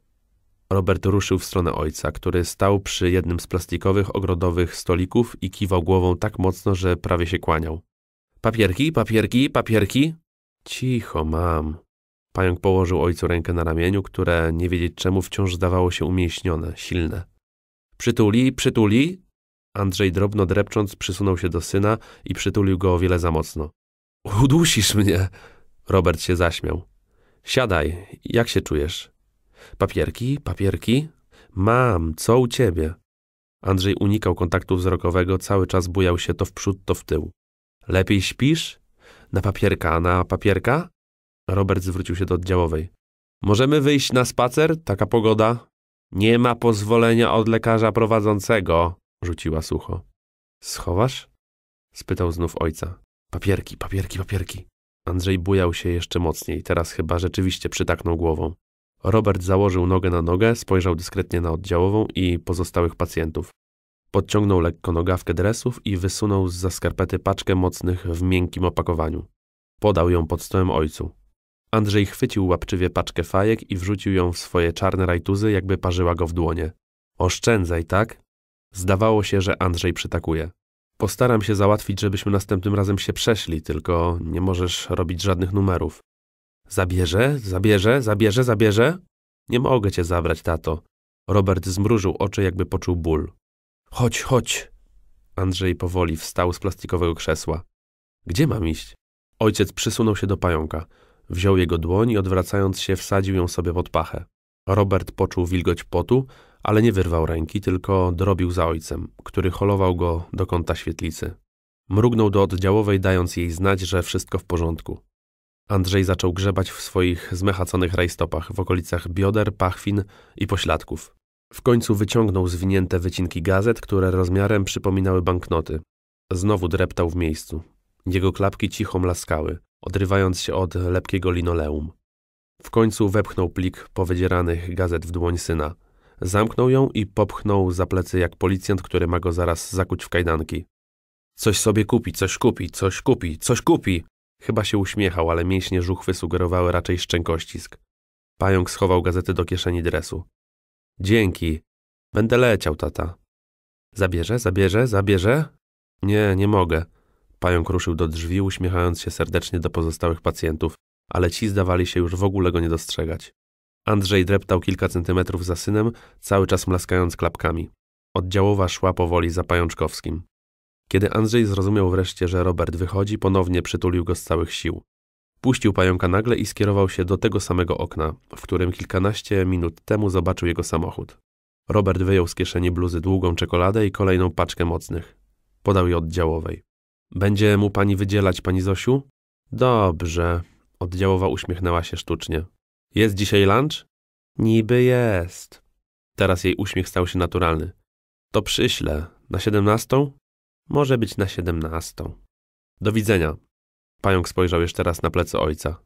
Robert ruszył w stronę ojca, który stał przy jednym z plastikowych ogrodowych stolików i kiwał głową tak mocno, że prawie się kłaniał. Papierki, papierki, papierki? Cicho, mam. Pająk położył ojcu rękę na ramieniu, które nie wiedzieć czemu wciąż zdawało się umieśnione, silne. Przytuli, przytuli, Andrzej drobno drepcząc przysunął się do syna i przytulił go o wiele za mocno. Udusisz mnie! Robert się zaśmiał. Siadaj, jak się czujesz? Papierki, papierki? Mam, co u ciebie? Andrzej unikał kontaktu wzrokowego, cały czas bujał się to w przód, to w tył. Lepiej śpisz? Na papierka, na papierka? Robert zwrócił się do oddziałowej. Możemy wyjść na spacer? Taka pogoda? Nie ma pozwolenia od lekarza prowadzącego, rzuciła sucho. Schowasz? spytał znów ojca. Papierki, papierki, papierki. Andrzej bujał się jeszcze mocniej, teraz chyba rzeczywiście przytaknął głową. Robert założył nogę na nogę, spojrzał dyskretnie na oddziałową i pozostałych pacjentów. Podciągnął lekko nogawkę dresów i wysunął z za skarpety paczkę mocnych w miękkim opakowaniu. Podał ją pod stołem ojcu. Andrzej chwycił łapczywie paczkę fajek i wrzucił ją w swoje czarne rajtuzy, jakby parzyła go w dłonie. Oszczędzaj, tak? Zdawało się, że Andrzej przytakuje. Postaram się załatwić, żebyśmy następnym razem się przeszli, tylko nie możesz robić żadnych numerów. Zabierze, zabierze, zabierze, zabierze? Nie mogę cię zabrać, tato. Robert zmrużył oczy, jakby poczuł ból. Chodź, chodź. Andrzej powoli wstał z plastikowego krzesła. Gdzie mam iść? Ojciec przysunął się do pająka. Wziął jego dłoń i odwracając się wsadził ją sobie pod pachę. Robert poczuł wilgoć potu, ale nie wyrwał ręki, tylko drobił za ojcem, który holował go do kąta świetlicy. Mrugnął do oddziałowej, dając jej znać, że wszystko w porządku. Andrzej zaczął grzebać w swoich zmechaconych rajstopach w okolicach bioder, pachwin i pośladków. W końcu wyciągnął zwinięte wycinki gazet, które rozmiarem przypominały banknoty. Znowu dreptał w miejscu. Jego klapki cicho mlaskały, odrywając się od lepkiego linoleum. W końcu wepchnął plik powydzieranych gazet w dłoń syna. Zamknął ją i popchnął za plecy jak policjant, który ma go zaraz zakuć w kajdanki. Coś sobie kupi, coś kupi, coś kupi, coś kupi! Chyba się uśmiechał, ale mięśnie żuchwy sugerowały raczej szczękościsk. Pająk schował gazety do kieszeni dresu. Dzięki. Będę leciał, tata. Zabierze, zabierze, zabierze? Nie, nie mogę. Pająk ruszył do drzwi, uśmiechając się serdecznie do pozostałych pacjentów, ale ci zdawali się już w ogóle go nie dostrzegać. Andrzej dreptał kilka centymetrów za synem, cały czas mlaskając klapkami. Oddziałowa szła powoli za Pajączkowskim. Kiedy Andrzej zrozumiał wreszcie, że Robert wychodzi, ponownie przytulił go z całych sił. Puścił pająka nagle i skierował się do tego samego okna, w którym kilkanaście minut temu zobaczył jego samochód. Robert wyjął z kieszeni bluzy długą czekoladę i kolejną paczkę mocnych. Podał je oddziałowej. Będzie mu pani wydzielać, pani Zosiu? Dobrze. Oddziałowa uśmiechnęła się sztucznie. Jest dzisiaj lunch? Niby jest. Teraz jej uśmiech stał się naturalny. To przyślę. Na siedemnastą? Może być na siedemnastą. Do widzenia. Pająk spojrzał jeszcze raz na plecy ojca.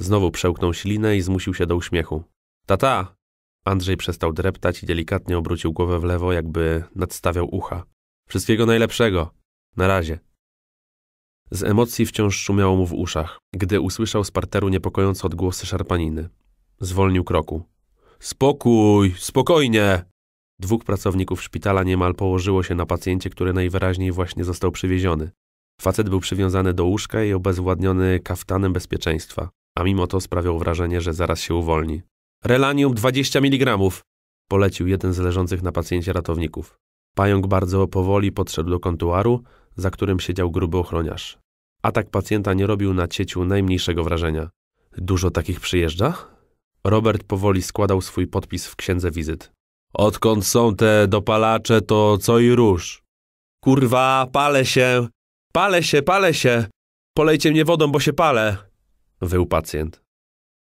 Znowu przełknął ślinę i zmusił się do uśmiechu. Tata! Andrzej przestał dreptać i delikatnie obrócił głowę w lewo, jakby nadstawiał ucha. Wszystkiego najlepszego. Na razie. Z emocji wciąż szumiało mu w uszach, gdy usłyszał z parteru niepokojące odgłosy szarpaniny. Zwolnił kroku. Spokój, spokojnie! Dwóch pracowników szpitala niemal położyło się na pacjencie, który najwyraźniej właśnie został przywieziony. Facet był przywiązany do łóżka i obezwładniony kaftanem bezpieczeństwa, a mimo to sprawiał wrażenie, że zaraz się uwolni. Relanium 20 mg! Polecił jeden z leżących na pacjencie ratowników. Pająk bardzo powoli podszedł do kontuaru, za którym siedział gruby ochroniarz. Atak pacjenta nie robił na cieciu najmniejszego wrażenia. Dużo takich przyjeżdża? Robert powoli składał swój podpis w księdze wizyt. Odkąd są te dopalacze, to co i róż. Kurwa, palę się! Palę się, palę się! Polejcie mnie wodą, bo się palę! Wył pacjent.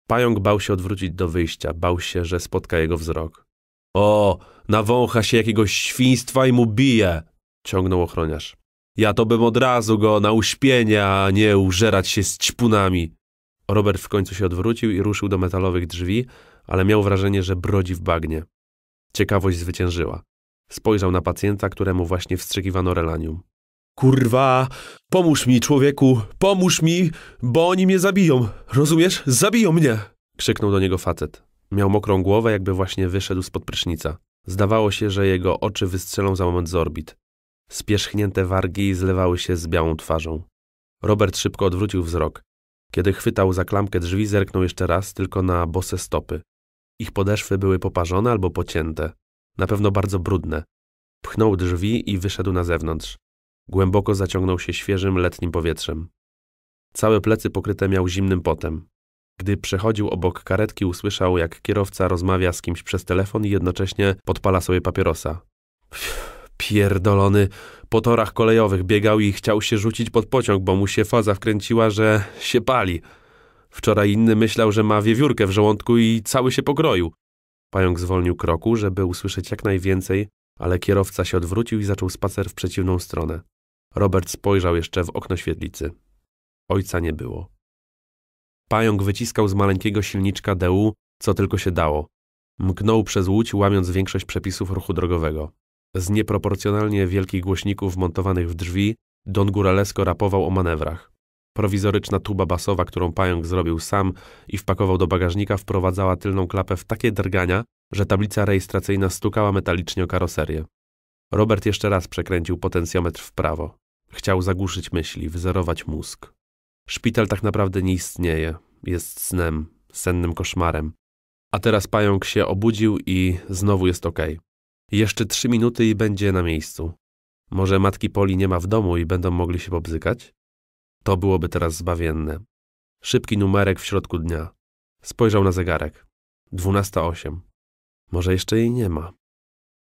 Pająk bał się odwrócić do wyjścia, bał się, że spotka jego wzrok. O, nawącha się jakiegoś świństwa i mu bije! ciągnął ochroniarz. Ja to bym od razu go na uśpienie, a nie użerać się z ćpunami. Robert w końcu się odwrócił i ruszył do metalowych drzwi, ale miał wrażenie, że brodzi w bagnie. Ciekawość zwyciężyła. Spojrzał na pacjenta, któremu właśnie wstrzykiwano relanium. Kurwa, pomóż mi, człowieku, pomóż mi, bo oni mnie zabiją. Rozumiesz? Zabiją mnie! Krzyknął do niego facet. Miał mokrą głowę, jakby właśnie wyszedł spod prysznica. Zdawało się, że jego oczy wystrzelą za moment z orbit. Spierzchnięte wargi zlewały się z białą twarzą. Robert szybko odwrócił wzrok. Kiedy chwytał za klamkę drzwi, zerknął jeszcze raz tylko na bose stopy. Ich podeszwy były poparzone albo pocięte. Na pewno bardzo brudne. Pchnął drzwi i wyszedł na zewnątrz. Głęboko zaciągnął się świeżym, letnim powietrzem. Całe plecy pokryte miał zimnym potem. Gdy przechodził obok karetki, usłyszał, jak kierowca rozmawia z kimś przez telefon i jednocześnie podpala sobie papierosa. Pierdolony po torach kolejowych biegał i chciał się rzucić pod pociąg, bo mu się faza wkręciła, że się pali. Wczoraj inny myślał, że ma wiewiórkę w żołądku i cały się pokroił. Pająk zwolnił kroku, żeby usłyszeć jak najwięcej, ale kierowca się odwrócił i zaczął spacer w przeciwną stronę. Robert spojrzał jeszcze w okno świetlicy. Ojca nie było. Pająk wyciskał z maleńkiego silniczka DU, co tylko się dało. Mknął przez łódź, łamiąc większość przepisów ruchu drogowego. Z nieproporcjonalnie wielkich głośników montowanych w drzwi Don Guralesco rapował o manewrach. Prowizoryczna tuba basowa, którą pająk zrobił sam i wpakował do bagażnika, wprowadzała tylną klapę w takie drgania, że tablica rejestracyjna stukała metalicznie o karoserię. Robert jeszcze raz przekręcił potencjometr w prawo. Chciał zagłuszyć myśli, wyzerować mózg. Szpital tak naprawdę nie istnieje. Jest snem, sennym koszmarem. A teraz pająk się obudził i znowu jest okej. Okay. Jeszcze trzy minuty i będzie na miejscu. Może matki Poli nie ma w domu i będą mogli się pobzykać? To byłoby teraz zbawienne. Szybki numerek w środku dnia. Spojrzał na zegarek. Dwunasta osiem. Może jeszcze jej nie ma.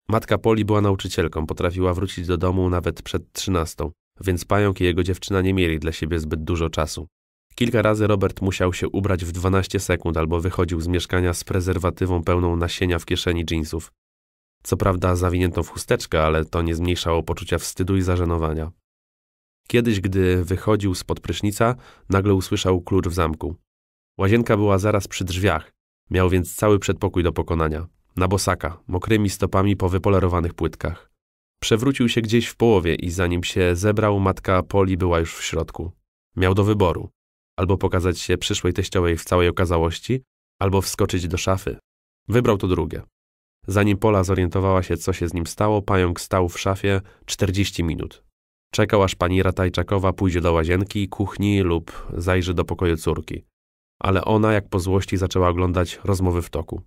Matka Poli była nauczycielką, potrafiła wrócić do domu nawet przed trzynastą, więc pająk i jego dziewczyna nie mieli dla siebie zbyt dużo czasu. Kilka razy Robert musiał się ubrać w 12 sekund albo wychodził z mieszkania z prezerwatywą pełną nasienia w kieszeni jeansów. Co prawda zawiniętą w chusteczkę, ale to nie zmniejszało poczucia wstydu i zażenowania. Kiedyś, gdy wychodził spod prysznica, nagle usłyszał klucz w zamku. Łazienka była zaraz przy drzwiach, miał więc cały przedpokój do pokonania. Na bosaka, mokrymi stopami po wypolerowanych płytkach. Przewrócił się gdzieś w połowie i zanim się zebrał, matka Poli była już w środku. Miał do wyboru. Albo pokazać się przyszłej teściowej w całej okazałości, albo wskoczyć do szafy. Wybrał to drugie. Zanim Pola zorientowała się, co się z nim stało, pająk stał w szafie 40 minut. Czekał, aż pani Ratajczakowa pójdzie do łazienki, kuchni lub zajrzy do pokoju córki. Ale ona, jak po złości, zaczęła oglądać rozmowy w toku.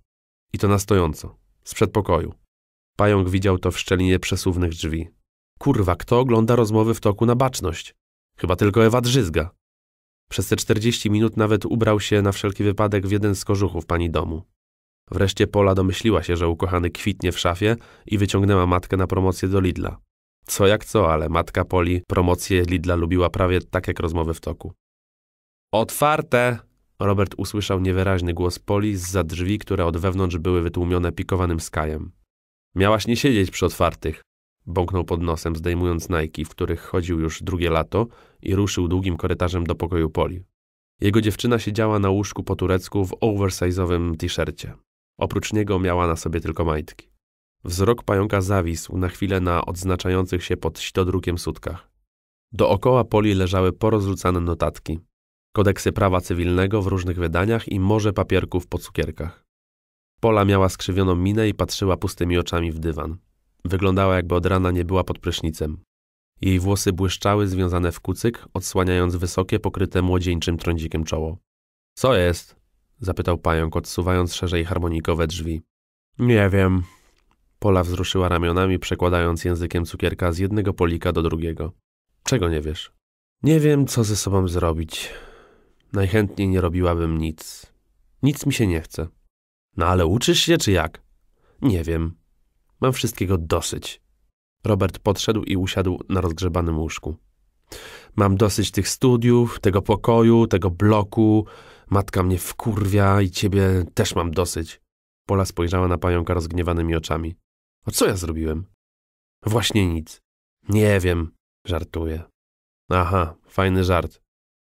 I to na stojąco, z przedpokoju. Pająk widział to w szczelinie przesuwnych drzwi. Kurwa, kto ogląda rozmowy w toku na baczność? Chyba tylko Ewa Drzyzga. Przez te 40 minut nawet ubrał się na wszelki wypadek w jeden z kożuchów pani domu. Wreszcie Pola domyśliła się, że ukochany kwitnie w szafie i wyciągnęła matkę na promocję do Lidla. Co jak co, ale matka Poli promocję Lidla lubiła prawie tak jak rozmowy w toku. Otwarte! Robert usłyszał niewyraźny głos Poli za drzwi, które od wewnątrz były wytłumione pikowanym skajem. Miałaś nie siedzieć przy otwartych. Bąknął pod nosem, zdejmując najki, w których chodził już drugie lato i ruszył długim korytarzem do pokoju Poli. Jego dziewczyna siedziała na łóżku po turecku w oversize'owym t-shircie. Oprócz niego miała na sobie tylko majtki. Wzrok pająka zawisł na chwilę na odznaczających się pod śtodrukiem sutkach. Dookoła Poli leżały porozrzucane notatki, kodeksy prawa cywilnego w różnych wydaniach i morze papierków po cukierkach. Pola miała skrzywioną minę i patrzyła pustymi oczami w dywan. Wyglądała jakby od rana nie była pod prysznicem. Jej włosy błyszczały związane w kucyk, odsłaniając wysokie, pokryte młodzieńczym trądzikiem czoło. Co jest? Zapytał pająk, odsuwając szerzej harmonikowe drzwi. Nie wiem. Pola wzruszyła ramionami, przekładając językiem cukierka z jednego polika do drugiego. Czego nie wiesz? Nie wiem, co ze sobą zrobić. Najchętniej nie robiłabym nic. Nic mi się nie chce. No ale uczysz się, czy jak? Nie wiem. Mam wszystkiego dosyć. Robert podszedł i usiadł na rozgrzebanym łóżku. Mam dosyć tych studiów, tego pokoju, tego bloku. Matka mnie wkurwia i ciebie też mam dosyć. Pola spojrzała na pająka rozgniewanymi oczami. A co ja zrobiłem? Właśnie nic. Nie wiem, żartuję. Aha, fajny żart.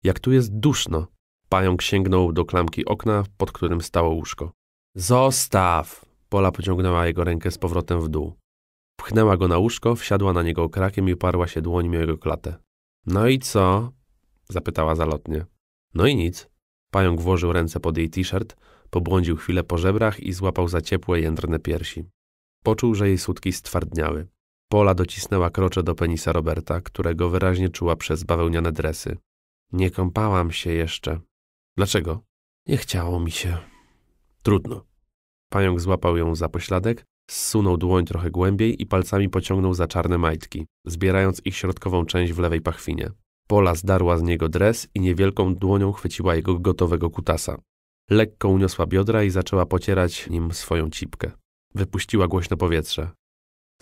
Jak tu jest duszno. Pająk sięgnął do klamki okna, pod którym stało łóżko. Zostaw! Pola pociągnęła jego rękę z powrotem w dół. Pchnęła go na łóżko, wsiadła na niego krakiem i uparła się dłońmi o jego klatę. No i co? zapytała zalotnie. No i nic. Pająk włożył ręce pod jej t-shirt, pobłądził chwilę po żebrach i złapał za ciepłe, jędrne piersi. Poczuł, że jej sutki stwardniały. Pola docisnęła krocze do penisa Roberta, którego wyraźnie czuła przez bawełniane dresy. Nie kąpałam się jeszcze. Dlaczego? Nie chciało mi się. Trudno. Pająk złapał ją za pośladek, zsunął dłoń trochę głębiej i palcami pociągnął za czarne majtki, zbierając ich środkową część w lewej pachwinie. Pola zdarła z niego dres i niewielką dłonią chwyciła jego gotowego kutasa. Lekko uniosła biodra i zaczęła pocierać nim swoją cipkę. Wypuściła głośno powietrze.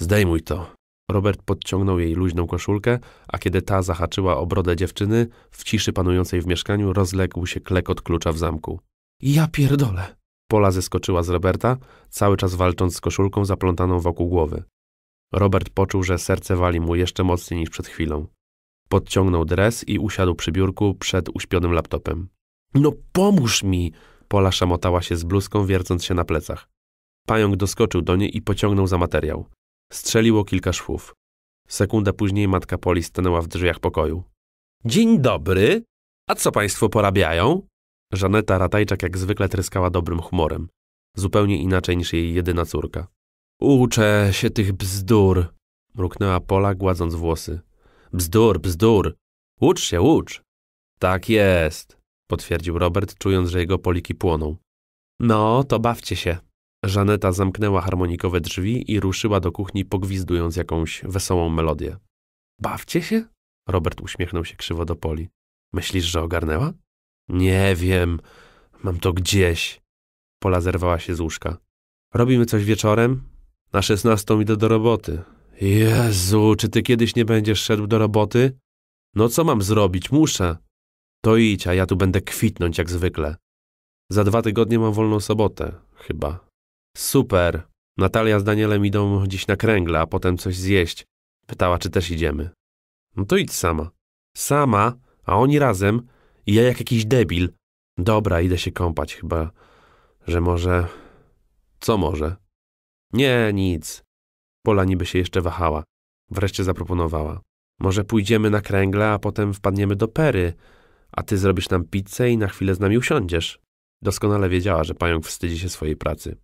Zdejmuj to. Robert podciągnął jej luźną koszulkę, a kiedy ta zahaczyła o brodę dziewczyny, w ciszy panującej w mieszkaniu rozległ się klekot klucza w zamku. Ja pierdolę. Pola zeskoczyła z Roberta, cały czas walcząc z koszulką zaplątaną wokół głowy. Robert poczuł, że serce wali mu jeszcze mocniej niż przed chwilą. Podciągnął dres i usiadł przy biurku przed uśpionym laptopem. No pomóż mi! Pola szamotała się z bluzką, wiercąc się na plecach. Pająk doskoczył do niej i pociągnął za materiał. Strzeliło kilka szwów. Sekundę później matka Poli stanęła w drzwiach pokoju. Dzień dobry! A co państwo porabiają? Żaneta Ratajczak jak zwykle tryskała dobrym humorem. Zupełnie inaczej niż jej jedyna córka. Uczę się tych bzdur, mruknęła Pola, gładząc włosy. Bzdur, bzdur. Ucz się, ucz. Tak jest, potwierdził Robert, czując, że jego poliki płoną. No, to bawcie się. Żaneta zamknęła harmonikowe drzwi i ruszyła do kuchni, pogwizdując jakąś wesołą melodię. Bawcie się? Robert uśmiechnął się krzywo do Poli. Myślisz, że ogarnęła? Nie wiem, mam to gdzieś. Pola zerwała się z łóżka. Robimy coś wieczorem? Na szesnastą idę do roboty. Jezu, czy ty kiedyś nie będziesz szedł do roboty? No co mam zrobić? Muszę. To idź, a ja tu będę kwitnąć jak zwykle. Za dwa tygodnie mam wolną sobotę, chyba. Super. Natalia z Danielem idą dziś na kręgle, a potem coś zjeść. Pytała, czy też idziemy. No to idź sama. Sama? A oni razem? I ja jak jakiś debil. Dobra, idę się kąpać, chyba, że może... Co może? Nie, nic. Pola niby się jeszcze wahała. Wreszcie zaproponowała. Może pójdziemy na kręgle, a potem wpadniemy do Pery, a ty zrobisz nam pizzę i na chwilę z nami usiądziesz. Doskonale wiedziała, że pająk wstydzi się swojej pracy.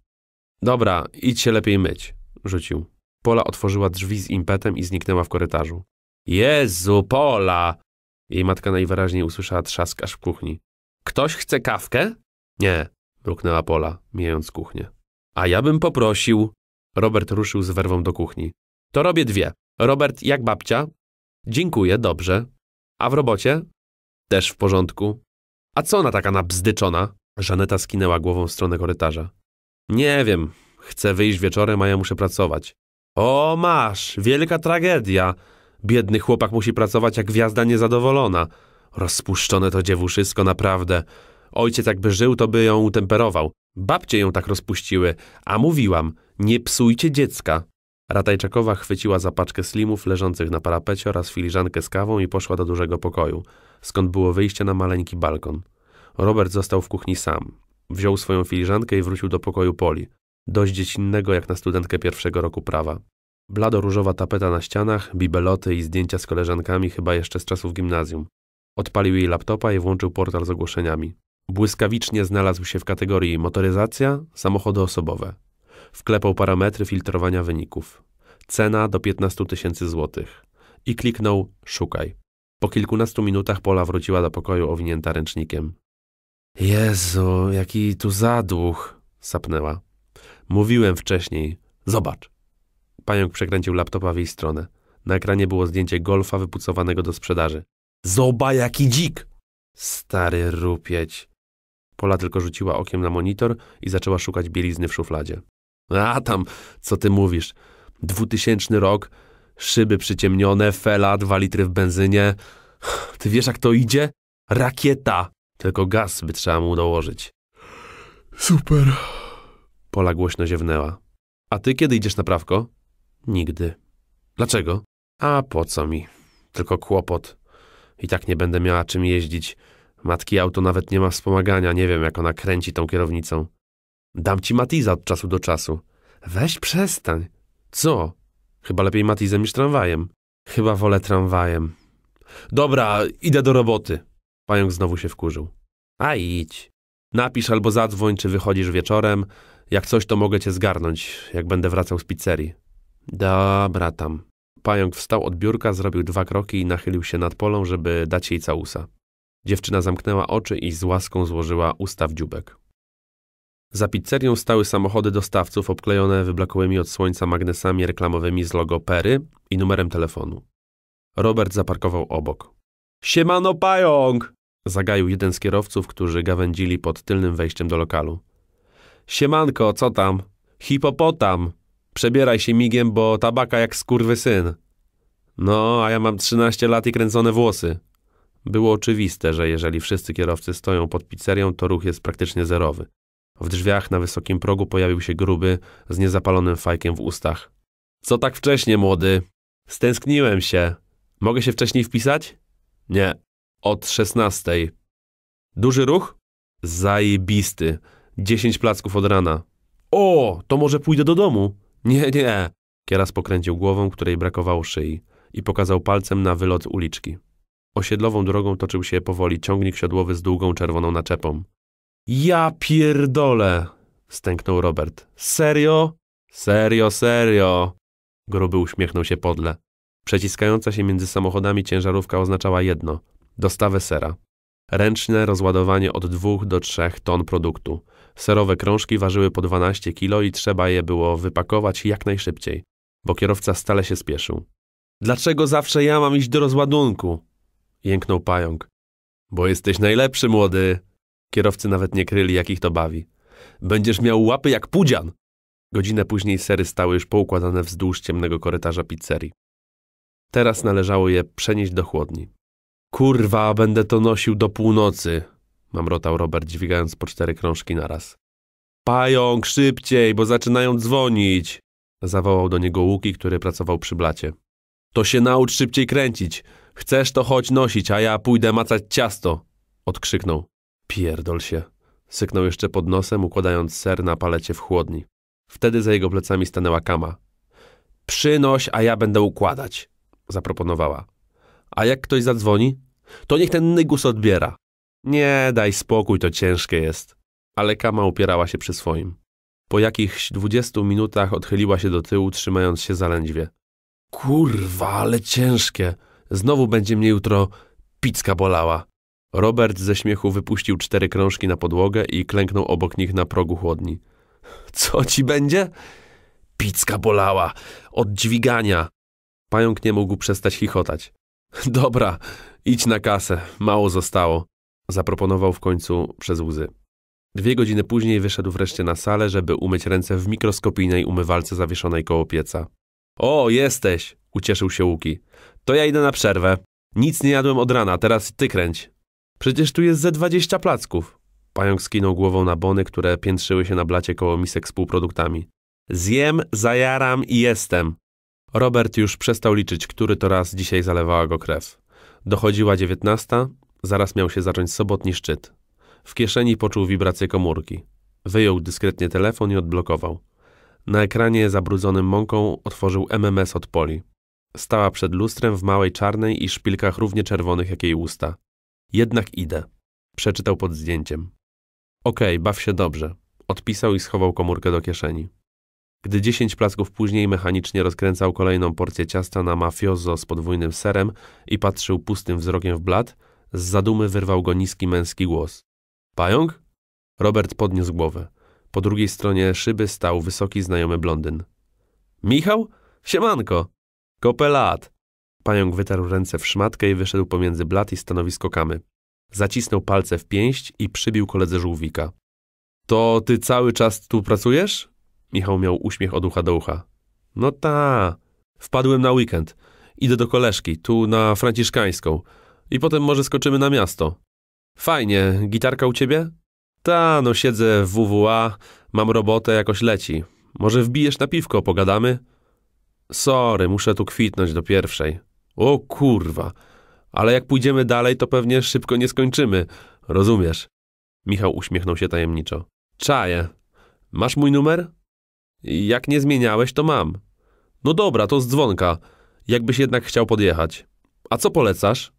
Dobra, idź się lepiej myć, rzucił. Pola otworzyła drzwi z impetem i zniknęła w korytarzu. Jezu, Pola! Jej matka najwyraźniej usłyszała trzask aż w kuchni. Ktoś chce kawkę? Nie, mruknęła Pola, mijając kuchnię. A ja bym poprosił. Robert ruszył z werwą do kuchni. To robię dwie. Robert, jak babcia? Dziękuję, dobrze. A w robocie? Też w porządku. A co ona taka nabzdyczona? Żaneta skinęła głową w stronę korytarza. Nie wiem. Chcę wyjść wieczorem, a ja muszę pracować. O, masz! Wielka tragedia! Biedny chłopak musi pracować jak gwiazda niezadowolona. Rozpuszczone to dziewuszysko, naprawdę. Ojciec jakby żył, to by ją utemperował. Babcie ją tak rozpuściły, a mówiłam, nie psujcie dziecka. Ratajczakowa chwyciła za paczkę slimów leżących na parapecie oraz filiżankę z kawą i poszła do dużego pokoju, skąd było wyjście na maleńki balkon. Robert został w kuchni sam. Wziął swoją filiżankę i wrócił do pokoju Poli. Dość dziecinnego jak na studentkę pierwszego roku prawa. Blado-różowa tapeta na ścianach, bibeloty i zdjęcia z koleżankami chyba jeszcze z czasów gimnazjum. Odpalił jej laptopa i włączył portal z ogłoszeniami. Błyskawicznie znalazł się w kategorii motoryzacja, samochody osobowe. Wklepał parametry filtrowania wyników. Cena do 15 tysięcy złotych. I kliknął szukaj. Po kilkunastu minutach Pola wróciła do pokoju owinięta ręcznikiem. Jezu, jaki tu zaduch, sapnęła. Mówiłem wcześniej. Zobacz. Pająk przekręcił laptopa w jej stronę. Na ekranie było zdjęcie golfa wypucowanego do sprzedaży. Zoba jaki dzik! Stary rupieć. Pola tylko rzuciła okiem na monitor i zaczęła szukać bielizny w szufladzie. A tam, co ty mówisz? Dwutysięczny rok, Szyby przyciemnione, fela, dwa litry w benzynie. Ty wiesz jak to idzie? Rakieta! Tylko gaz by trzeba mu dołożyć. Super. Pola głośno ziewnęła. A ty kiedy idziesz na prawko? Nigdy. Dlaczego? A po co mi? Tylko kłopot. I tak nie będę miała czym jeździć. Matki auto nawet nie ma wspomagania, nie wiem jak ona kręci tą kierownicą. Dam ci Matiza od czasu do czasu. Weź przestań. Co? Chyba lepiej Matizem niż tramwajem. Chyba wolę tramwajem. Dobra, idę do roboty. Pająk znowu się wkurzył. A idź. Napisz albo zadzwoń, czy wychodzisz wieczorem. Jak coś, to mogę cię zgarnąć, jak będę wracał z pizzerii. Dobra tam. Pająk wstał od biurka, zrobił dwa kroki i nachylił się nad polą, żeby dać jej całusa. Dziewczyna zamknęła oczy i z łaską złożyła usta w dziubek. Za pizzerią stały samochody dostawców obklejone wyblakołymi od słońca magnesami reklamowymi z logo Pery i numerem telefonu. Robert zaparkował obok. Siemano pająk! Zagaił jeden z kierowców, którzy gawędzili pod tylnym wejściem do lokalu. Siemanko, co tam? Hipopotam! Przebieraj się migiem, bo tabaka jak syn. No, a ja mam 13 lat i kręcone włosy. Było oczywiste, że jeżeli wszyscy kierowcy stoją pod pizzerią, to ruch jest praktycznie zerowy. W drzwiach na wysokim progu pojawił się gruby, z niezapalonym fajkiem w ustach. Co tak wcześnie, młody? Stęskniłem się. Mogę się wcześniej wpisać? Nie. Od szesnastej. Duży ruch? Zajebisty. Dziesięć placków od rana. O, to może pójdę do domu? Nie, nie. Kieras pokręcił głową, której brakowało szyi i pokazał palcem na wylot uliczki. Osiedlową drogą toczył się powoli ciągnik siodłowy z długą czerwoną naczepą. Ja pierdolę! stęknął Robert. Serio? Serio, serio! Gruby uśmiechnął się podle. Przeciskająca się między samochodami ciężarówka oznaczała jedno dostawę sera. Ręczne rozładowanie od 2 do 3 ton produktu. Serowe krążki ważyły po 12 kilo i trzeba je było wypakować jak najszybciej, bo kierowca stale się spieszył. Dlaczego zawsze ja mam iść do rozładunku? Jęknął pająk. Bo jesteś najlepszy, młody. Kierowcy nawet nie kryli, jak ich to bawi. Będziesz miał łapy jak pudzian. Godzinę później sery stały już poukładane wzdłuż ciemnego korytarza pizzerii. Teraz należało je przenieść do chłodni. Kurwa, będę to nosił do północy, mamrotał Robert, dźwigając po cztery krążki naraz. Pająk, szybciej, bo zaczynają dzwonić, zawołał do niego Łuki, który pracował przy blacie. To się naucz szybciej kręcić. Chcesz to chodź nosić, a ja pójdę macać ciasto, odkrzyknął. Pierdol się. Syknął jeszcze pod nosem, układając ser na palecie w chłodni. Wtedy za jego plecami stanęła kama. Przynoś, a ja będę układać, zaproponowała. A jak ktoś zadzwoni, to niech ten nygus odbiera. Nie, daj spokój, to ciężkie jest. Ale kama upierała się przy swoim. Po jakichś dwudziestu minutach odchyliła się do tyłu, trzymając się zalędźwie. Kurwa, ale ciężkie. Znowu będzie mnie jutro picka bolała. Robert ze śmiechu wypuścił cztery krążki na podłogę i klęknął obok nich na progu chłodni. Co ci będzie? Picka bolała. Od dźwigania. Pająk nie mógł przestać chichotać. Dobra, idź na kasę. Mało zostało. Zaproponował w końcu przez łzy. Dwie godziny później wyszedł wreszcie na salę, żeby umyć ręce w mikroskopijnej umywalce zawieszonej koło pieca. O, jesteś! Ucieszył się Łuki. To ja idę na przerwę. Nic nie jadłem od rana, teraz ty kręć. Przecież tu jest ze dwadzieścia placków. Pająk skinął głową na bony, które piętrzyły się na blacie koło misek z półproduktami. Zjem, zajaram i jestem. Robert już przestał liczyć, który to raz dzisiaj zalewała go krew. Dochodziła dziewiętnasta, zaraz miał się zacząć sobotni szczyt. W kieszeni poczuł wibrację komórki. Wyjął dyskretnie telefon i odblokował. Na ekranie zabrudzonym mąką otworzył MMS od Poli. Stała przed lustrem w małej czarnej i szpilkach równie czerwonych jak jej usta. Jednak idę. Przeczytał pod zdjęciem. Okej, okay, baw się dobrze. Odpisał i schował komórkę do kieszeni. Gdy dziesięć placków później mechanicznie rozkręcał kolejną porcję ciasta na mafiozo z podwójnym serem i patrzył pustym wzrokiem w blat, z zadumy wyrwał go niski męski głos. Pająk? Robert podniósł głowę. Po drugiej stronie szyby stał wysoki znajomy blondyn. Michał? Siemanko! Kopelat! Pająk wytarł ręce w szmatkę i wyszedł pomiędzy blat i stanowisko kamy. Zacisnął palce w pięść i przybił koledze żółwika. To ty cały czas tu pracujesz? Michał miał uśmiech od ucha do ucha. No ta. Wpadłem na weekend. Idę do koleżki, tu na Franciszkańską. I potem może skoczymy na miasto. Fajnie, gitarka u ciebie? Ta, no siedzę w WWA, mam robotę, jakoś leci. Może wbijesz na piwko, pogadamy? Sorry, muszę tu kwitnąć do pierwszej. O kurwa, ale jak pójdziemy dalej, to pewnie szybko nie skończymy. Rozumiesz? Michał uśmiechnął się tajemniczo. Czaję. Masz mój numer? Jak nie zmieniałeś, to mam. No dobra, to z dzwonka. Jakbyś jednak chciał podjechać. A co polecasz?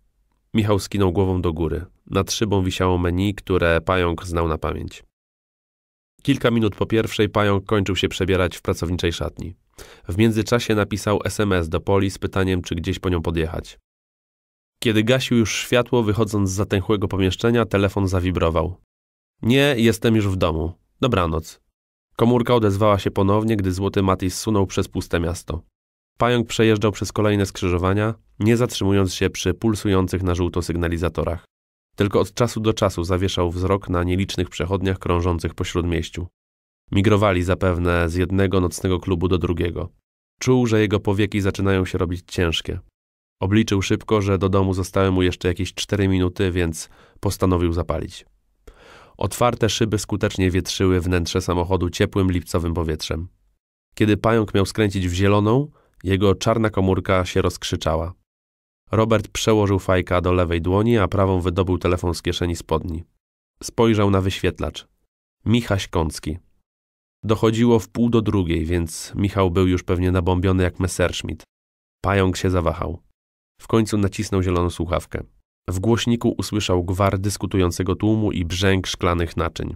Michał skinął głową do góry. Nad szybą wisiało menu, które pająk znał na pamięć. Kilka minut po pierwszej pająk kończył się przebierać w pracowniczej szatni. W międzyczasie napisał SMS do Poli z pytaniem, czy gdzieś po nią podjechać. Kiedy gasił już światło, wychodząc z zatęchłego pomieszczenia, telefon zawibrował. Nie, jestem już w domu. Dobranoc. Komórka odezwała się ponownie, gdy złoty Matis sunął przez puste miasto. Pająk przejeżdżał przez kolejne skrzyżowania, nie zatrzymując się przy pulsujących na żółto sygnalizatorach. Tylko od czasu do czasu zawieszał wzrok na nielicznych przechodniach krążących po śródmieściu. Migrowali zapewne z jednego nocnego klubu do drugiego. Czuł, że jego powieki zaczynają się robić ciężkie. Obliczył szybko, że do domu zostały mu jeszcze jakieś cztery minuty, więc postanowił zapalić. Otwarte szyby skutecznie wietrzyły wnętrze samochodu ciepłym lipcowym powietrzem. Kiedy pająk miał skręcić w zieloną, jego czarna komórka się rozkrzyczała. Robert przełożył fajka do lewej dłoni, a prawą wydobył telefon z kieszeni spodni. Spojrzał na wyświetlacz. Michaś Kącki. Dochodziło w pół do drugiej, więc Michał był już pewnie nabombiony jak Messerschmitt. Pająk się zawahał. W końcu nacisnął zieloną słuchawkę. W głośniku usłyszał gwar dyskutującego tłumu i brzęk szklanych naczyń.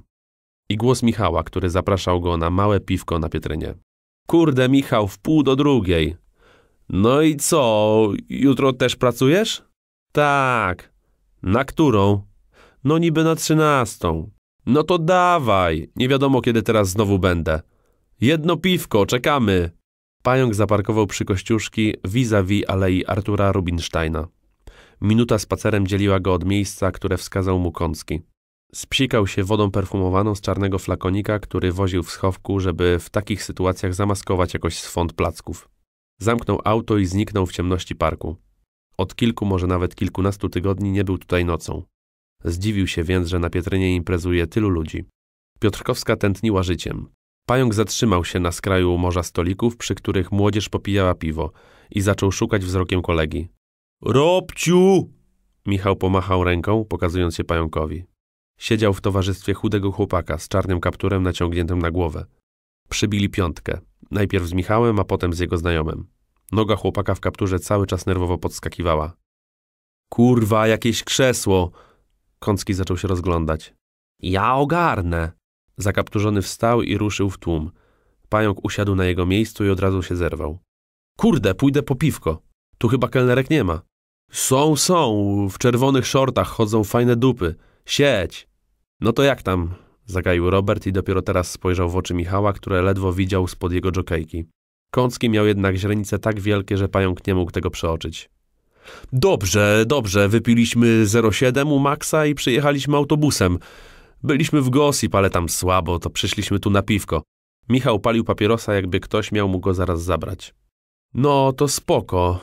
I głos Michała, który zapraszał go na małe piwko na Pietrynie. Kurde, Michał, w pół do drugiej. No i co, jutro też pracujesz? Tak. Na którą? No niby na trzynastą. No to dawaj, nie wiadomo kiedy teraz znowu będę. Jedno piwko, czekamy. Pająk zaparkował przy Kościuszki vis-a-vis alei Artura Rubinsteina. Minuta spacerem dzieliła go od miejsca, które wskazał mu Kącki. Spsikał się wodą perfumowaną z czarnego flakonika, który woził w schowku, żeby w takich sytuacjach zamaskować jakoś swąd placków. Zamknął auto i zniknął w ciemności parku. Od kilku, może nawet kilkunastu tygodni nie był tutaj nocą. Zdziwił się więc, że na Pietrynie imprezuje tylu ludzi. Piotrkowska tętniła życiem. Pająk zatrzymał się na skraju morza stolików, przy których młodzież popijała piwo i zaczął szukać wzrokiem kolegi. Robciu! Michał pomachał ręką, pokazując się pająkowi. Siedział w towarzystwie chudego chłopaka z czarnym kapturem naciągniętym na głowę. Przybili piątkę. Najpierw z Michałem, a potem z jego znajomym. Noga chłopaka w kapturze cały czas nerwowo podskakiwała. Kurwa, jakieś krzesło! Kącki zaczął się rozglądać. Ja ogarnę! Zakapturzony wstał i ruszył w tłum. Pająk usiadł na jego miejscu i od razu się zerwał. Kurde, pójdę po piwko. Tu chyba kelnerek nie ma. Są, są. W czerwonych szortach chodzą fajne dupy. Sieć! No to jak tam? Zagaił Robert i dopiero teraz spojrzał w oczy Michała, które ledwo widział spod jego dżokejki. Kącki miał jednak źrenice tak wielkie, że pająk nie mógł tego przeoczyć. Dobrze, dobrze, wypiliśmy 07 u Maxa i przyjechaliśmy autobusem. Byliśmy w Gossip, ale tam słabo, to przyszliśmy tu na piwko. Michał palił papierosa, jakby ktoś miał mu go zaraz zabrać. No, to spoko.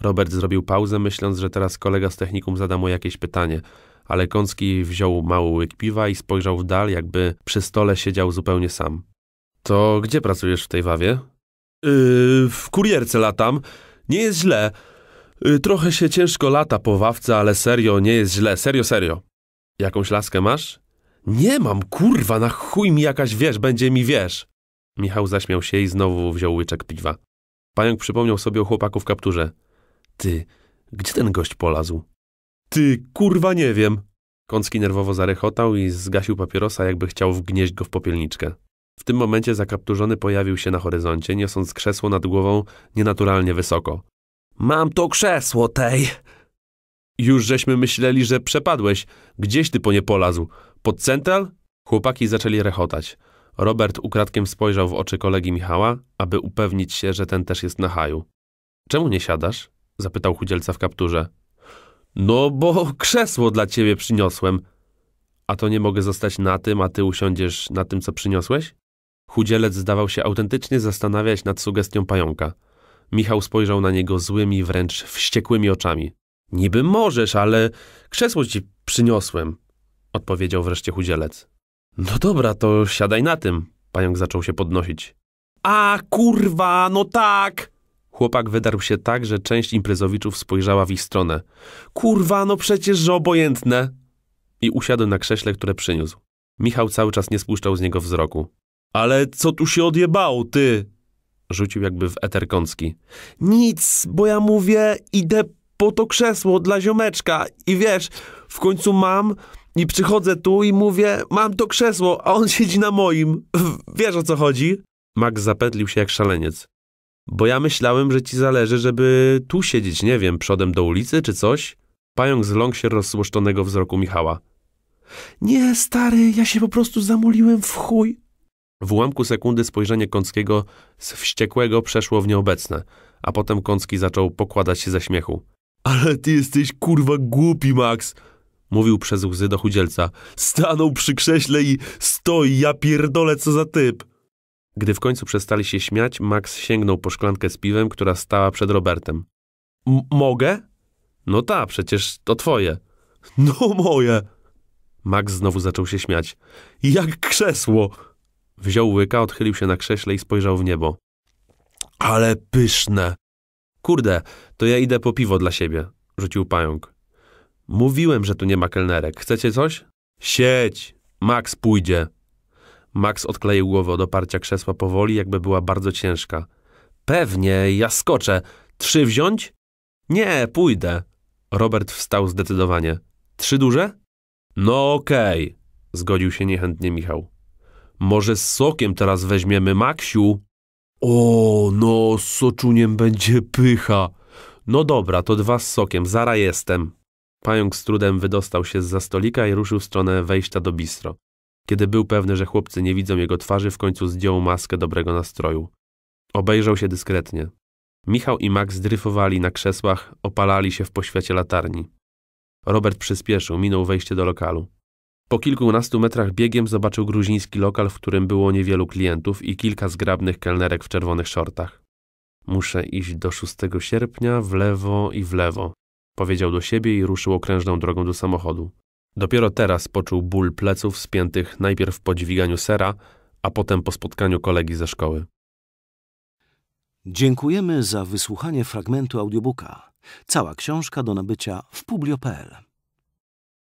Robert zrobił pauzę, myśląc, że teraz kolega z technikum zada mu jakieś pytanie, ale Kącki wziął mały łyk piwa i spojrzał w dal, jakby przy stole siedział zupełnie sam. To gdzie pracujesz w tej wawie? Yy, w kurierce latam. Nie jest źle. Yy, trochę się ciężko lata po wawce, ale serio, nie jest źle. Serio, serio. Jakąś laskę masz? Nie mam, kurwa, na chuj mi jakaś wiesz, będzie mi wiesz. Michał zaśmiał się i znowu wziął łyczek piwa. Pająk przypomniał sobie o chłopaku w kapturze. Ty, gdzie ten gość polazł? Ty, kurwa, nie wiem. Kącki nerwowo zarechotał i zgasił papierosa, jakby chciał wgnieść go w popielniczkę. W tym momencie zakapturzony pojawił się na horyzoncie, niosąc krzesło nad głową nienaturalnie wysoko. Mam to krzesło tej! Już żeśmy myśleli, że przepadłeś. Gdzieś ty po nie polazł? Pod central? Chłopaki zaczęli rechotać. Robert ukradkiem spojrzał w oczy kolegi Michała, aby upewnić się, że ten też jest na haju. Czemu nie siadasz? zapytał chudzielca w kapturze. No, bo krzesło dla ciebie przyniosłem. A to nie mogę zostać na tym, a ty usiądziesz na tym, co przyniosłeś? Chudzielec zdawał się autentycznie zastanawiać nad sugestią pająka. Michał spojrzał na niego złymi, wręcz wściekłymi oczami. Niby możesz, ale krzesło ci przyniosłem, odpowiedział wreszcie chudzielec. No dobra, to siadaj na tym. Pająk zaczął się podnosić. A kurwa, no tak! Chłopak wydarł się tak, że część imprezowiczów spojrzała w ich stronę. Kurwa, no przecież, że obojętne! I usiadł na krześle, które przyniósł. Michał cały czas nie spuszczał z niego wzroku. Ale co tu się odjebało, ty? Rzucił jakby w eter kącki. Nic, bo ja mówię, idę po to krzesło dla ziomeczka i wiesz, w końcu mam i przychodzę tu i mówię, mam to krzesło, a on siedzi na moim. Wiesz o co chodzi? Max zapętlił się jak szaleniec. Bo ja myślałem, że ci zależy, żeby tu siedzieć, nie wiem, przodem do ulicy czy coś. Pająk zląkł się rozłoszczonego wzroku Michała. Nie, stary, ja się po prostu zamuliłem w chuj. W ułamku sekundy spojrzenie Kąckiego z wściekłego przeszło w nieobecne, a potem Kącki zaczął pokładać się ze śmiechu. Ale ty jesteś kurwa głupi, Max! Mówił przez łzy do chudzielca. Stanął przy krześle i stoi, ja pierdolę, co za typ! Gdy w końcu przestali się śmiać, Max sięgnął po szklankę z piwem, która stała przed Robertem. mogę? No ta, przecież to twoje. No moje! Max znowu zaczął się śmiać. Jak krzesło! Wziął łyka, odchylił się na krześle i spojrzał w niebo. Ale pyszne! Kurde, to ja idę po piwo dla siebie, rzucił pająk. Mówiłem, że tu nie ma kelnerek. Chcecie coś? Sieć! Max pójdzie. Max odkleił głowę od oparcia krzesła powoli, jakby była bardzo ciężka. Pewnie, ja skoczę. Trzy wziąć? Nie, pójdę. Robert wstał zdecydowanie. Trzy duże? No okej, okay. zgodził się niechętnie Michał. Może z sokiem teraz weźmiemy, Maksiu? O, no, z soczuniem będzie pycha. No dobra, to dwa z sokiem, zara jestem. Pająk z trudem wydostał się z za stolika i ruszył w stronę wejścia do bistro. Kiedy był pewny, że chłopcy nie widzą jego twarzy, w końcu zdjął maskę dobrego nastroju. Obejrzał się dyskretnie. Michał i Max dryfowali na krzesłach, opalali się w poświecie latarni. Robert przyspieszył, minął wejście do lokalu. Po kilkunastu metrach biegiem zobaczył gruziński lokal, w którym było niewielu klientów i kilka zgrabnych kelnerek w czerwonych shortach. Muszę iść do 6 sierpnia w lewo i w lewo, powiedział do siebie i ruszył okrężną drogą do samochodu. Dopiero teraz poczuł ból pleców spiętych najpierw po dźwiganiu sera, a potem po spotkaniu kolegi ze szkoły. Dziękujemy za wysłuchanie fragmentu audiobooka. Cała książka do nabycia w publio.pl.